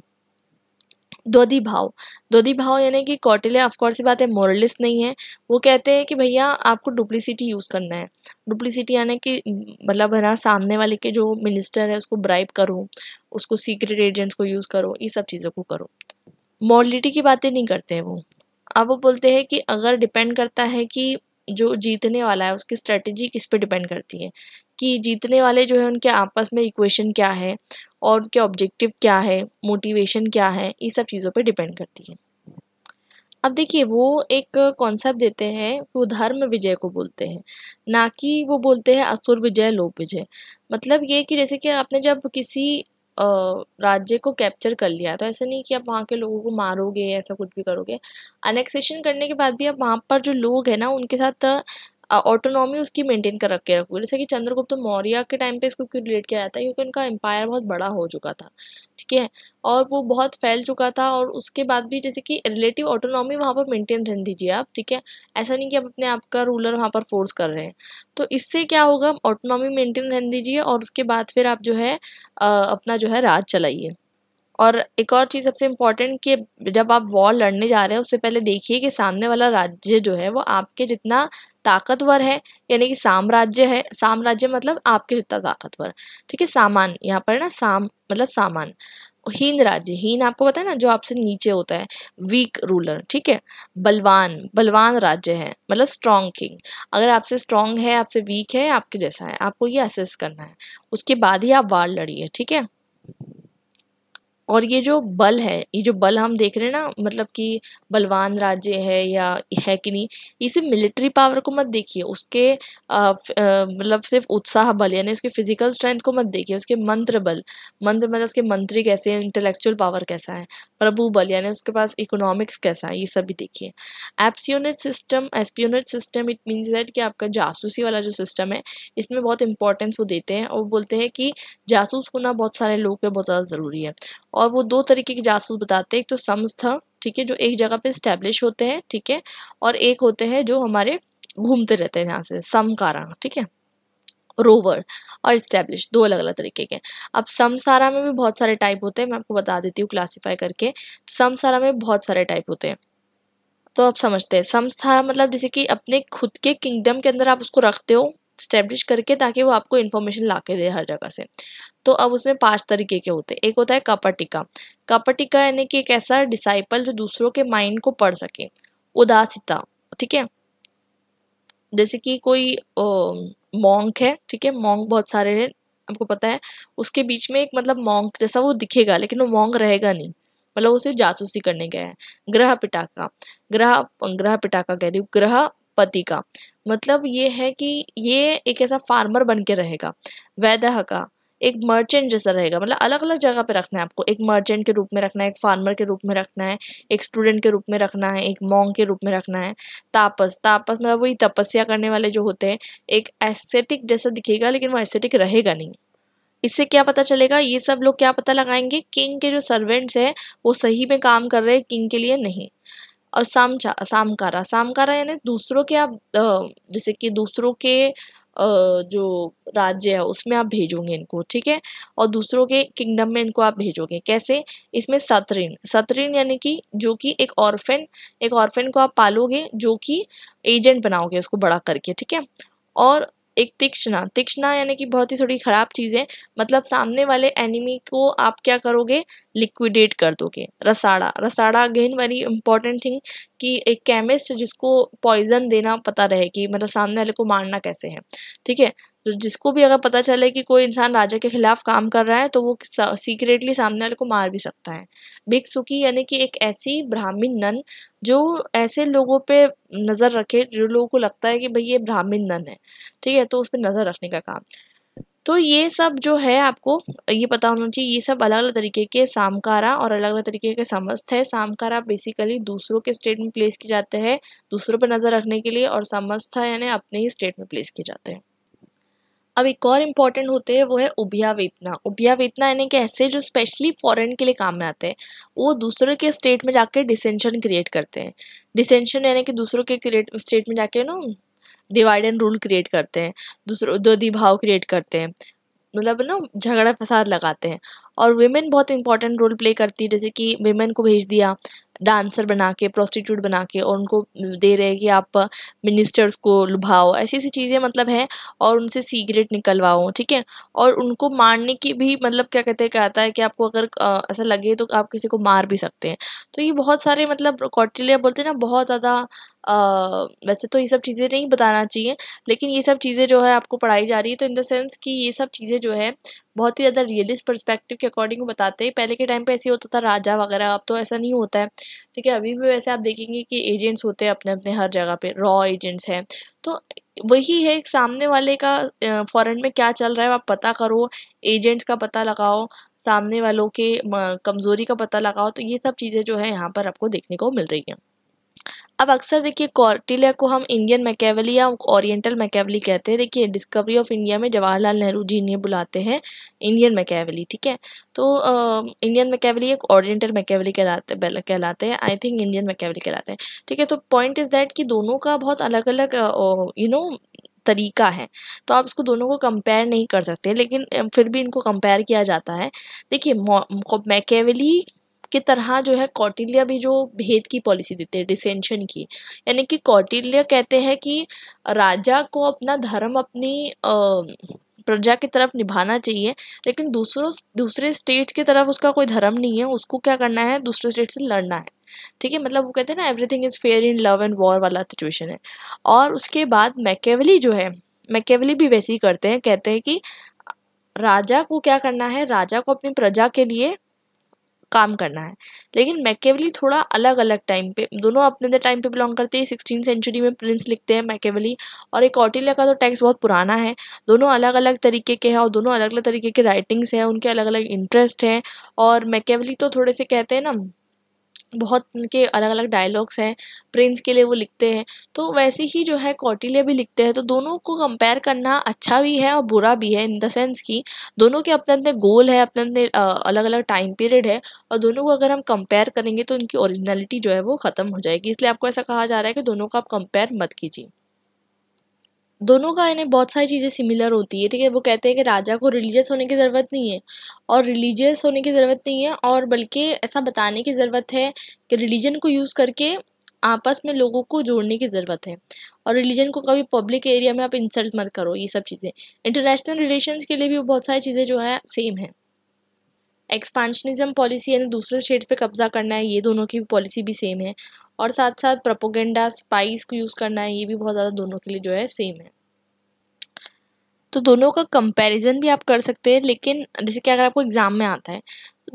द्वदी भाव। द्वदी भाव यानी कि कौटिल्य ऑफकोर्स ही बात है मोरलिस्ट नहीं है। वो कहते हैं कि भैया, आपको डुप्लिसिटी यूज़ करना है। डुप्लिसिटी यानी कि मतलब है ना, सामने वाले के जो मिनिस्टर है, उसको ब्राइब करो। उसको सीक्रेट एजेंट्स को यूज़ करो। ये सब चीज़ों को करो। मॉरलिटी की बातें नहीं करते वो। अब वो बोलते हैं कि अगर डिपेंड करता है कि जो जीतने वाला है, उसकी स्ट्रेटजी किस पे डिपेंड करती है? कि जीतने वाले जो है, उनके आपस में इक्वेशन क्या है? और उनके ऑब्जेक्टिव क्या है? मोटिवेशन क्या है? ये सब चीज़ों पे डिपेंड करती है। अब देखिए, वो एक कॉन्सेप्ट देते हैं, वो धर्म विजय को बोलते हैं। ना कि वो बोलते हैं असुर विजय लोभ विजय। मतलब ये कि जैसे कि आपने जब किसी राज्य को कैप्चर कर लिया तो ऐसा नहीं कि आप वहाँ के लोगों को मारोगे, ऐसा कुछ भी करोगे। अनेक्सेशन करने के बाद भी आप वहाँ पर जो लोग हैं ना, उनके साथ ऑटोनॉमी उसकी मेंटेन कर रख के रखोगे जैसे कि चंद्रगुप्त तो मौर्य के टाइम पे इसको क्यों रिलेट किया जाता है? क्योंकि उनका एम्पायर बहुत बड़ा हो चुका था, ठीक है? और वो बहुत फैल चुका था और उसके बाद भी जैसे कि रिलेटिव ऑटोनॉमी वहाँ पर मेंटेन रहने दीजिए आप, ठीक है? ऐसा नहीं कि आप अपने आप का रूलर वहाँ पर फोर्स कर रहे हैं। तो इससे क्या होगा? ऑटोनॉमी मेंटेन रहने दीजिए और उसके बाद फिर आप जो है अपना जो है राज चलाइए। और एक और चीज़ सबसे इंपॉर्टेंट कि जब आप वॉर लड़ने जा रहे हैं, उससे पहले देखिए कि सामने वाला राज्य जो है, वो आपके जितना ताकतवर है, यानी कि साम्राज्य है। साम्राज्य मतलब आपके जितना ताकतवर ठीक है सामान यहाँ पर ना साम मतलब सामान हीन राज्य, हीन आपको पता है ना, जो आपसे नीचे होता है वीक रूलर ठीक है? बलवान बलवान राज्य है मतलब स्ट्रॉन्ग किंग अगर आपसे स्ट्रॉन्ग है, आपसे वीक है, आपके जैसा है, आपको ये असेस करना है। उसके बाद ही आप वार लड़िए, ठीक है? और ये जो बल है, ये जो बल हम देख रहे हैं ना मतलब कि बलवान राज्य है या है कि नहीं इसे मिलिट्री पावर को मत देखिए, उसके मतलब सिर्फ़ उत्साह बल, यानी उसके फ़िज़िकल स्ट्रेंथ को मत देखिए, उसके मंत्र बल। मंत्र मतलब उसके मंत्री कैसे हैं इंटेलेक्चुअल पावर कैसा है, प्रभु बल, यानी उसके पास इकोनॉमिक्स कैसा है, ये सब भी देखिए। एप्सियोनेट system espionage system it means that कि आपका जासूसी वाला जो सिस्टम है, इसमें बहुत इंपॉर्टेंस वो देते हैं और बोलते हैं कि जासूस होना बहुत सारे लोगों के बहुत ज़्यादा ज़रूरी है। और वो दो तरीके के जासूस बताते हैं। एक तो संस्था ठीक है, जो एक जगह पे स्टैब्लिश होते हैं, ठीक है, और एक होते हैं जो हमारे घूमते रहते हैं यहाँ से समकारा ठीक है, रोवर और स्टैब्लिश दो अलग अलग तरीके के। अब समसारा में भी बहुत सारे टाइप होते हैं, मैं आपको बता देती हूँ क्लासीफाई करके। तो समसारा में बहुत सारे टाइप होते हैं। तो आप समझते हैं समसारा मतलब जैसे कि अपने खुद के किंगडम के अंदर आप उसको रखते हो स्टेब्लिश करके ताकि वो आपको इन्फॉर्मेशन ला दे हर जगह से। तो अब उसमें पाँच तरीके के होते हैं। एक होता है कपटिका कपटिका यानी कि एक ऐसा डिसाइपल जो दूसरों के माइंड को पढ़ सके। उदासिता, ठीक है? जैसे कि कोई मॉन्क है, ठीक है? मॉन्क बहुत सारे हैं, आपको पता है। उसके बीच में एक मतलब मॉन्क जैसा वो दिखेगा, लेकिन वो मॉन्क रहेगा नहीं। मतलब उसे जासूसी करने गया है। ग्रह पिटाका ग्रह ग्रह पिटाका कह रही हूँ। ग्रह पति का। मतलब ये है कि ये एक ऐसा फार्मर बन के रहेगा, वैदह का, एक मर्चेंट जैसा रहेगा। मतलब अलग अलग जगह पे रखना है आपको। एक मर्चेंट के रूप में रखना है, एक फार्मर के रूप में रखना है, एक स्टूडेंट के रूप में रखना है, एक मॉन्ग के रूप में रखना है। तापस तापस मतलब वही तपस्या करने वाले जो होते हैं, एक एस्थेटिक जैसा दिखेगा, लेकिन वो एस्थेटिक रहेगा नहीं। इससे क्या पता चलेगा? ये सब लोग क्या पता लगाएँगे? किंग के जो सर्वेंट्स हैं, वो सही में काम कर रहे हैं किंग के लिए नहीं। और सामचा सामकारा। सामकारा यानी दूसरों के आप जैसे कि दूसरों के जो राज्य है, उसमें आप भेजोगे इनको, ठीक है? और दूसरों के किंगडम में इनको आप भेजोगे। कैसे? इसमें सतरिन सतरिन यानी कि, जो कि एक ऑर्फेन एक ऑर्फेन को आप पालोगे, जो कि एजेंट बनाओगे उसको बड़ा करके, ठीक है? और एक तीक्ष्णा। तीक्ष्णा यानी कि बहुत ही थोड़ी ख़राब चीज़ है मतलब सामने वाले एनिमी को आप क्या करोगे? लिक्विडेट कर दोगे। रसाड़ा। रसाड़ा अगेन वेरी इंपॉर्टेंट थिंग कि एक केमिस्ट जिसको पॉइजन देना पता रहे कि मतलब सामने वाले को मारना कैसे है, ठीक है? तो जिसको भी अगर पता चले कि कोई इंसान राजा के खिलाफ काम कर रहा है तो वो सीक्रेटली सामने वाले को मार भी सकता है। भिक्षुकी यानी कि एक ऐसी ब्राह्मण नन जो ऐसे लोगों पे नज़र रखे, जो लोगों को लगता है कि भाई ये ब्राह्मण नन है, ठीक है? तो उस पर नज़र रखने का काम। तो ये सब जो है आपको, ये पता होना चाहिए, ये सब अलग अलग तरीके के सामकारा और अलग अलग तरीके के समस्त है। सामकारा बेसिकली दूसरों के स्टेट में प्लेस किए जाते हैं, दूसरों पर नज़र रखने के लिए और समस्था यानी अपने ही स्टेट में प्लेस किए जाते हैं। अब एक और इंपॉर्टेंट होते हैं, वो है उभिया वेतना। उभिया वेतना यानी कि ऐसे जो स्पेशली फॉरेन के लिए काम में आते हैं, वो दूसरे के स्टेट में जाके डिसेंशन क्रिएट करते हैं। डिसेंशन यानी कि दूसरों के स्टेट में जाके ना डिवाइड एंड रूल क्रिएट करते हैं, दूसरों दो भाव क्रिएट करते हैं मतलब ना झगड़ा फसाद लगाते हैं। और वेमेन बहुत इंपॉर्टेंट रोल प्ले करती है, जैसे कि वेमेन को भेज दिया डांसर बना के प्रोस्टिट्यूट बना के और उनको दे रहे हैं कि आप मिनिस्टर्स को लुभाओ। ऐसी ऐसी चीज़ें मतलब हैं और उनसे सीक्रेट निकलवाओ, ठीक है? और उनको मारने की भी मतलब क्या कहते हैं, क्या आता है कि आपको अगर ऐसा लगे तो आप किसी को मार भी सकते हैं। तो ये बहुत सारे मतलब कौटिल्य बोलते हैं ना, बहुत ज़्यादा वैसे तो ये सब चीज़ें नहीं बताना चाहिए, लेकिन ये सब चीज़ें जो है आपको पढ़ाई जा रही है तो इन द सेंस कि ये सब चीज़ें जो है बहुत ही ज़्यादा रियलिस्ट परस्पेक्टिव के अकॉर्डिंग बताते हैं। पहले के टाइम पे ऐसे होता था, राजा वगैरह, अब तो ऐसा नहीं होता है। ठीक है, अभी भी वैसे आप देखेंगे कि एजेंट्स होते हैं अपने अपने हर जगह पे रॉ एजेंट्स हैं। तो वही है सामने वाले का फॉरेन में क्या चल रहा है, आप पता करो। एजेंट्स का पता लगाओ, सामने वालों के कमज़ोरी का पता लगाओ तो ये सब चीज़ें जो है यहाँ पर आपको देखने को मिल रही हैं। अब अक्सर देखिए कौटिल्य को हम इंडियन मैकेवली या ओरिएंटल मैकेवली कहते हैं। देखिए डिस्कवरी ऑफ़ इंडिया में जवाहरलाल नेहरू जी ने बुलाते हैं इंडियन मैकेवली ठीक है? तो आ, इंडियन मैकेवली एक ओरिएंटल मैकेवली कहलाते कहलाते हैं आई थिंक इंडियन मैकेवली कहलाते हैं ठीक है? तो पॉइंट इज़ दैट कि दोनों का बहुत अलग अलग यू नो तरीका है। तो आप इसको दोनों को कंपेयर नहीं कर सकते लेकिन फिर भी इनको कंपेयर किया जाता है। देखिए मैकेवली की तरह जो है कौटिल्य भी जो भेद की पॉलिसी देते हैं डिसेंशन की। यानी कि कौटिल्य कहते हैं कि राजा को अपना धर्म अपनी प्रजा की तरफ़ निभाना चाहिए, लेकिन दूसरों, दूसरे स्टेट की तरफ़ उसका कोई धर्म नहीं है, उसको क्या करना है, दूसरे स्टेट से लड़ना है। ठीक है? मतलब वो कहते हैं ना everything is fair in love and war वाला सिचुएशन है। और उसके बाद मैकेवली जो है मैकेवली भी वैसे ही करते हैं, कहते हैं कि राजा को क्या करना है, राजा को अपनी प्रजा के लिए काम करना है। लेकिन मैकेवली थोड़ा अलग अलग टाइम पे, दोनों अपने टाइम पे बिलोंग करते हैं। सिक्सटीन सेंचुरी में प्रिंस लिखते हैं मैकेवली और एक कौटिल्य का तो टेक्स्ट बहुत पुराना है। दोनों अलग अलग तरीके के हैं और दोनों अलग अलग तरीके के राइटिंग्स हैं। उनके अलग अलग इंटरेस्ट हैं और मैकेवली तो थोड़े से कहते हैं ना बहुत उनके अलग अलग डायलॉग्स हैं प्रिंस के लिए वो लिखते हैं। तो वैसे ही जो है कौटिल्य भी लिखते हैं तो दोनों को कंपेयर करना अच्छा भी है और बुरा भी है इन द सेंस कि दोनों के अपने अपने गोल है, अपने अपने अलग अलग टाइम पीरियड है और दोनों को अगर हम कंपेयर करेंगे तो उनकी ओरिजिनलिटी जो है वो ख़त्म हो जाएगी। इसलिए आपको ऐसा कहा जा रहा है कि दोनों को आप कंपेयर मत कीजिए। दोनों का इन्हें बहुत सारी चीज़ें सिमिलर होती है, ठीक है? वो कहते हैं कि राजा को रिलीजियस होने की ज़रूरत नहीं है और रिलीजियस होने की ज़रूरत नहीं है और बल्कि ऐसा बताने की ज़रूरत है कि रिलीजन को यूज़ करके आपस में लोगों को जोड़ने की ज़रूरत है और रिलीजन को कभी पब्लिक एरिया में आप इंसल्ट मत करो, ये सब चीज़ें। इंटरनेशनल रिलेशंस के लिए भी बहुत सारी चीज़ें जो है सेम है। एक्सपांशनिज्म पॉलिसी यानी दूसरे स्टेट पे कब्जा करना है, ये दोनों की पॉलिसी भी सेम है। और साथ साथ प्रोपोगेंडा स्पाइस को यूज़ करना है, ये भी बहुत ज़्यादा दोनों के लिए जो है सेम है। तो दोनों का कंपैरिजन भी आप कर सकते हैं, लेकिन जैसे कि अगर आपको एग्ज़ाम में आता है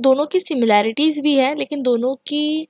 दोनों की सिमिलैरिटीज़ भी है, लेकिन दोनों की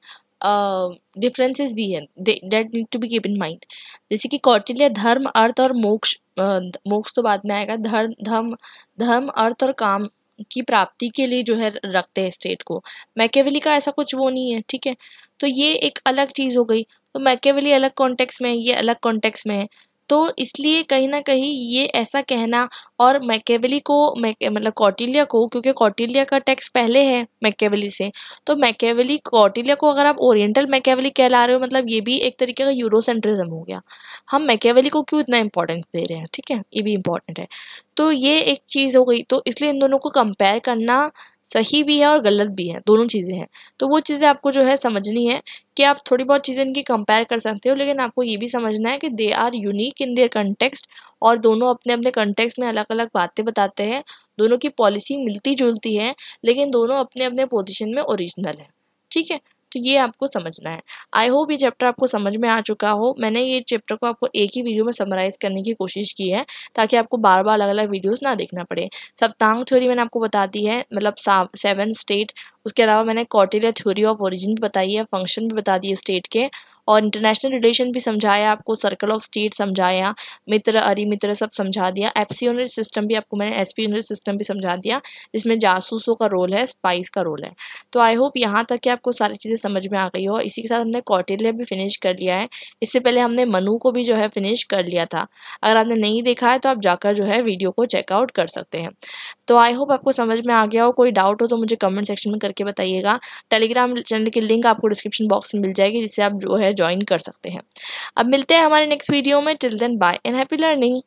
डिफरेंसेस भी है that need to be keep in mind जैसे कि कौटिल्य, धर्म, अर्थ और मोक्ष मोक्ष तो बाद में आएगा, धर्म धर्म धर्म, अर्थ और काम की प्राप्ति के लिए जो है रखते हैं स्टेट को। मैकेवली का ऐसा कुछ वो नहीं है, ठीक है? तो ये एक अलग चीज़ हो गई। तो मैकेवली अलग कॉन्टेक्स में है, ये अलग कॉन्टेक्स में है। तो इसलिए कहीं ना कहीं ये ऐसा कहना और मैकेवली को मैके मतलब कौटिल्य को, क्योंकि कौटिल्य का टेक्स्ट पहले है मैकेवली से तो मैकेवली, कौटिल्य को अगर आप ओरिएंटल मैकेवली कहला रहे हो मतलब ये भी एक तरीके का यूरोसेंट्रिज्म हो गया। हम मैकेवली को क्यों इतना इंपॉर्टेंस दे रहे हैं? ठीक है? ये भी इंपॉर्टेंट है। तो ये एक चीज़ हो गई। तो इसलिए इन दोनों को कंपेयर करना सही भी है और गलत भी है, दोनों चीज़ें हैं। तो वो चीज़ें आपको जो है समझनी है कि आप थोड़ी बहुत चीज़ें इनकी कंपेयर कर सकते हो, लेकिन आपको ये भी समझना है कि they are unique in their context और दोनों अपने अपने कंटेक्स्ट में अलग अलग बातें बताते हैं, दोनों की पॉलिसी मिलती जुलती है, लेकिन दोनों अपने अपने पोजिशन में ओरिजिनल है। ठीक है? तो ये आपको समझना है। आई होप ये चैप्टर आपको समझ में आ चुका हो। मैंने ये चैप्टर को आपको एक ही वीडियो में समराइज़ करने की कोशिश की है, ताकि आपको बार बार अलग अलग वीडियोस ना देखना पड़े। सप्तांग थ्योरी मैंने आपको बता दी है मतलब सेवन स्टेट उसके अलावा मैंने कॉटेलिया थ्योरी ऑफ़ ओरिजिन भी बताई है फ़ंक्शन भी बता दिए स्टेट के। और इंटरनेशनल रिलेशन भी समझाया, आपको सर्कल ऑफ़ स्टेट समझाया, मित्र अरि मित्र सब समझा दिया। एप्सियोनरी सिस्टम भी आपको मैंने एसपियोनरी सिस्टम भी समझा दिया, जिसमें जासूसों का रोल है स्पाइस का रोल है। तो आई होप यहाँ तक कि आपको सारी चीज़ें समझ में आ गई हो। इसी के साथ हमने कॉटिलिया भी फिनिश कर लिया है। इससे पहले हमने मनु को भी जो है फिनिश कर लिया था। अगर आपने नहीं देखा है तो आप जाकर जो है वीडियो को चेकआउट कर सकते हैं। तो आई होप आपको समझ में आ गया हो। कोई डाउट हो तो मुझे कमेंट सेक्शन में करके बताइएगा। टेलीग्राम चैनल की लिंक आपको डिस्क्रिप्शन बॉक्स में मिल जाएगी, जिससे आप जो है ज्वाइन कर सकते हैं। अब मिलते हैं हमारे नेक्स्ट वीडियो में. Till then bye and happy learning